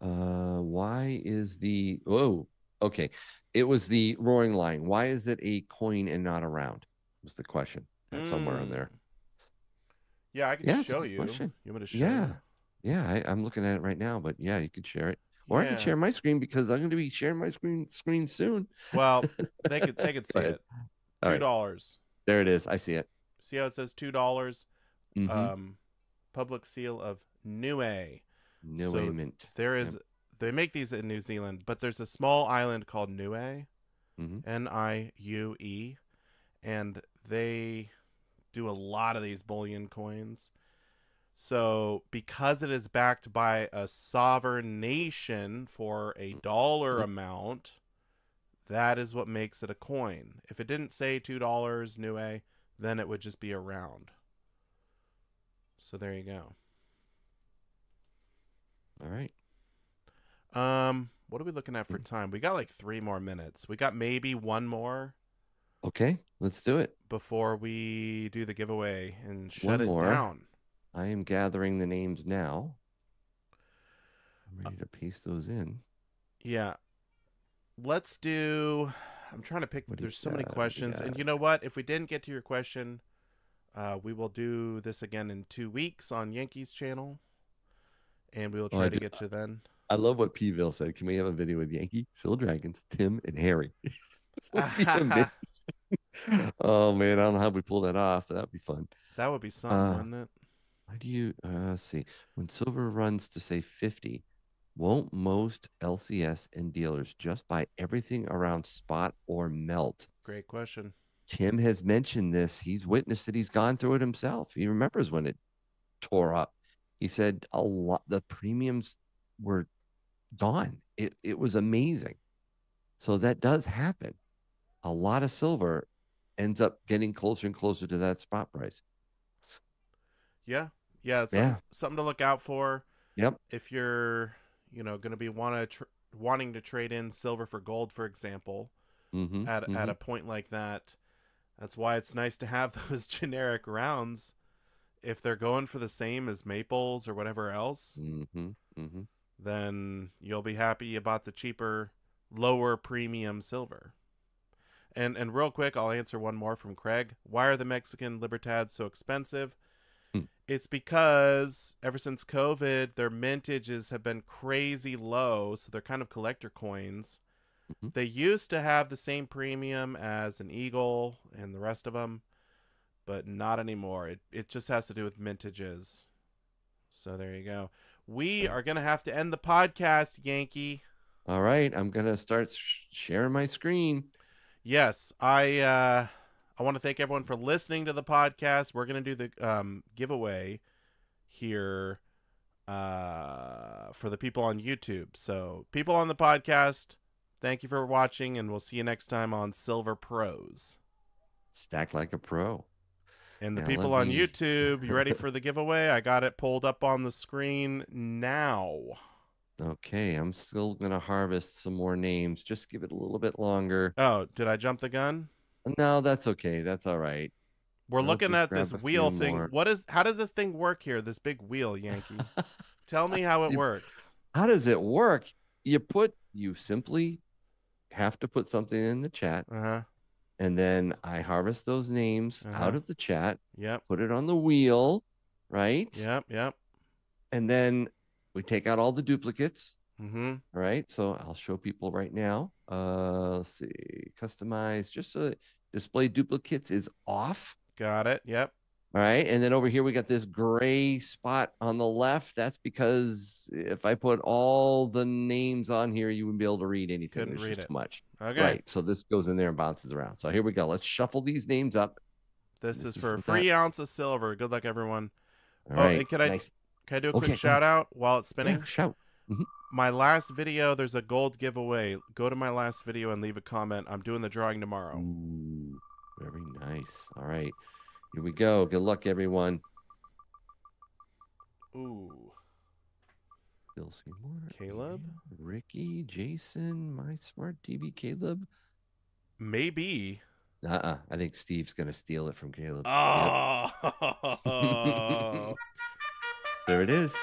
Uh why is the oh okay. It was the roaring lion. Why is it a coin and not a round? Was the question. Uh, Somewhere in there. Mm. Yeah, I can Yeah, show you. question. You want me to show Yeah. you? Yeah, I, I'm looking at it right now, but yeah, you could share it. Or I Yeah. can share my screen because I'm gonna be sharing my screen screen soon. Well, they could they could see it. Two right. dollars. There it is. I see it. See how it says two dollars? Mhm. Um, public seal of Niue. no so mint. There Yep. They make these in New Zealand, but there's a small island called Niue, Mhm. N I U E, and they do a lot of these bullion coins. So, because it is backed by a sovereign nation for a dollar amount, that is what makes it a coin. If it didn't say two dollars Niue, then it would just be a round. So there you go. All right. Um, what are we looking at for Mm. time? We got like three more minutes. We got maybe one more Okay, let's do it. before we do the giveaway and shut One it more. down. I am gathering the names now. I'm Uh, ready to paste those in. Yeah. Let's do. I'm trying to pick. What There's so many got? You questions, and you know what? If we didn't get to your question, uh, we will do this again in two weeks on Yankees channel, and we will try I to do- get to then. I love what Pville said. Can we have a video with Yankee, Silver Dragons, Tim, and Harry? Would be amazing. oh man, I don't know how we pull that off. That'd be fun. That would be something, Uh, wouldn't it? Why do you uh see when silver runs to say 50, won't most LCS and dealers just buy everything around spot or melt? Great question. Tim has mentioned this. He's witnessed it. He's gone through it himself. He remembers when it tore up. He said a lot the premiums were gone. It it was amazing. So that does happen. A lot of silver ends up getting closer and closer to that spot price. Yeah, yeah, it's Yeah. Something to look out for. Yep. If you're, you know, going to be want to tr- wanting to trade in silver for gold, for example, Mm-hmm. at at a point like that. That's why it's nice to have those generic rounds. If they're going for the same as maples or whatever else, Mm-hmm. Mm-hmm. then you'll be happy you bought the cheaper, lower premium silver. And and real quick, I'll answer one more from Craig. Why are the Mexican Libertads so expensive? It's because ever since COVID, their mintages have been crazy low, so they're kind of collector coins. Mhm. They used to have the same premium as an Eagle and the rest of them, but not anymore. It it just has to do with mintages. So there you go. We are going to have to end the podcast, Yankee. All right, I'm gonna start sh- sharing my screen. Yes, I uh I want to thank everyone for listening to the podcast. We're going to do the um giveaway here uh for the people on YouTube. So, people on the podcast, thank you for watching and we'll see you next time on Silver Pros. Stack like a pro. And the Now people on me- YouTube, you ready for the giveaway? I got it pulled up on the screen now. Okay, I'm still gonna harvest some more names. Just give it a little bit longer. Oh, did I jump the gun? No, that's okay. That's all right. We're I'll looking at this wheel thing. more. What is how does this thing work here? This big wheel, Yankee. Tell me how it You- works. How does it work? You put you simply have to put something in the chat, Uh-huh. and then I harvest those names Uh-huh. out of the chat, Yep. put it on the wheel, right? Yep. Yep. And then we take out all the duplicates. Mm-hmm. All right. So I'll show people right now. Uh let's see. Customize just so that display duplicates is off. Got it. Yep. All right. And then over here we got this gray spot on the left. That's because if I put all the names on here, you wouldn't be able to read anything. Couldn't There's read just it. too much. Okay. Right. So this goes in there and bounces around. So here we go. Let's shuffle these names up. This, This is is for free ounce of silver. Good luck, everyone. All Oh, right. can I- nice. Can I do a quick go shout out while it's Yeah, spinning? Shout. My last video, there's a gold giveaway. Go to my last video and leave a comment. I'm doing the drawing tomorrow. Ooh, very nice. All right. Here we go. Good luck, everyone. Ooh. Bill Seymour, Caleb? Ricky, Jason, my smart TV, Caleb. Maybe. Uh-uh. I think Steve's gonna steal it from Caleb. Yep. Oh. There it is.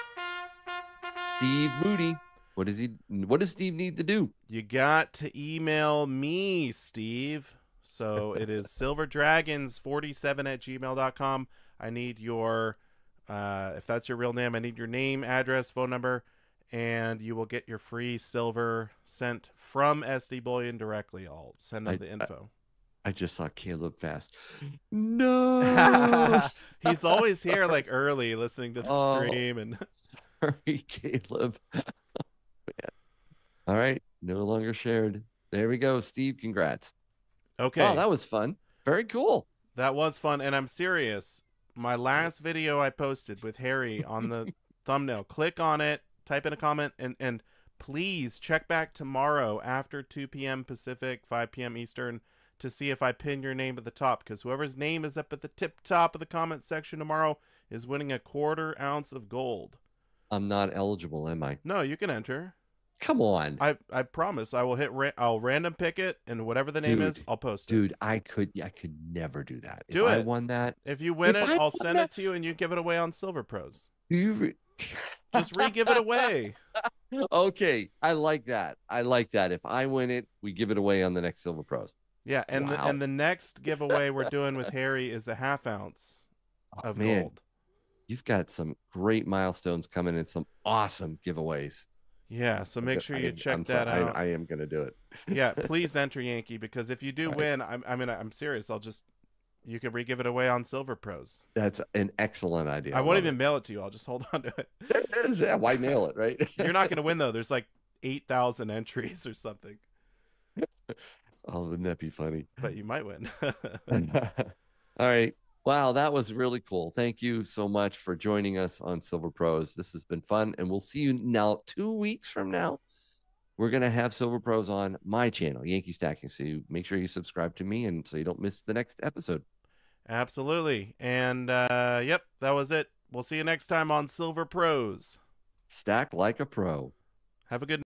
Steve Moody. What does he what does Steve need to do? You got to email me, Steve. So it is silverdragons47 at gmail.com. I need your, uh, if that's your real name, I need your name, address, phone number, and you will get your free silver sent from SD Bullion directly. I'll send them I- the I- info. I just saw Caleb fast. No. He's always here like early listening to the Oh. stream and Sorry, Caleb. All right. No longer shared. There we go. Steve, congrats. okay. Wow, that was fun. Very cool. That was fun, and I'm serious. My last video I posted with Harry on the thumbnail. Click on it, type in a comment, and and please check back tomorrow after 2 p.m. Pacific, 5 p.m. Eastern to see if I pin your name at the top. Because whoever's name is up at the tip top of the comment section tomorrow is winning a quarter ounce of gold. I'm not eligible, am I? No, you can enter. Come on. I I promise. I will hit. Ra- I'll random pick it, and whatever the name is, I'll post it. Dude, I could I could never do that. Do if I won that, If you win If it, I I'll send that- it to you, and you give it away on Silver Pros. you re- Just re-give it away. okay, I like that. I like that. If I win it, we give it away on the next Silver Pros. Yeah, and the, and the next giveaway we're doing with Harry is a half ounce Oh, of man, gold. You've got some great milestones coming and some awesome giveaways. Yeah, so make sure you am- check I'm that sorry, out. I, I am gonna do it. yeah, please enter Yankee because if you do Right. win, I'm I mean I'm serious. I'll just you can re-give it away on Silver Pros. That's an excellent idea. I won't even mail it to you. I'll just hold on to it. it. There it is. Yeah, why mail it, right? You're not gonna win though. There's like eight thousand entries or something, oh, wouldn't that be funny? but you might win. All right. Wow, that was really cool. Thank you so much for joining us on Silver Pros. This has been fun, and we'll see you now two weeks from now. We're gonna have Silver Pros on my channel, Yankee Stacking. So you make sure you subscribe to me, and so you don't miss the next episode. Absolutely. And uh, yep, that was it. We'll see you next time on Silver Pros. Stack like a pro. Have a good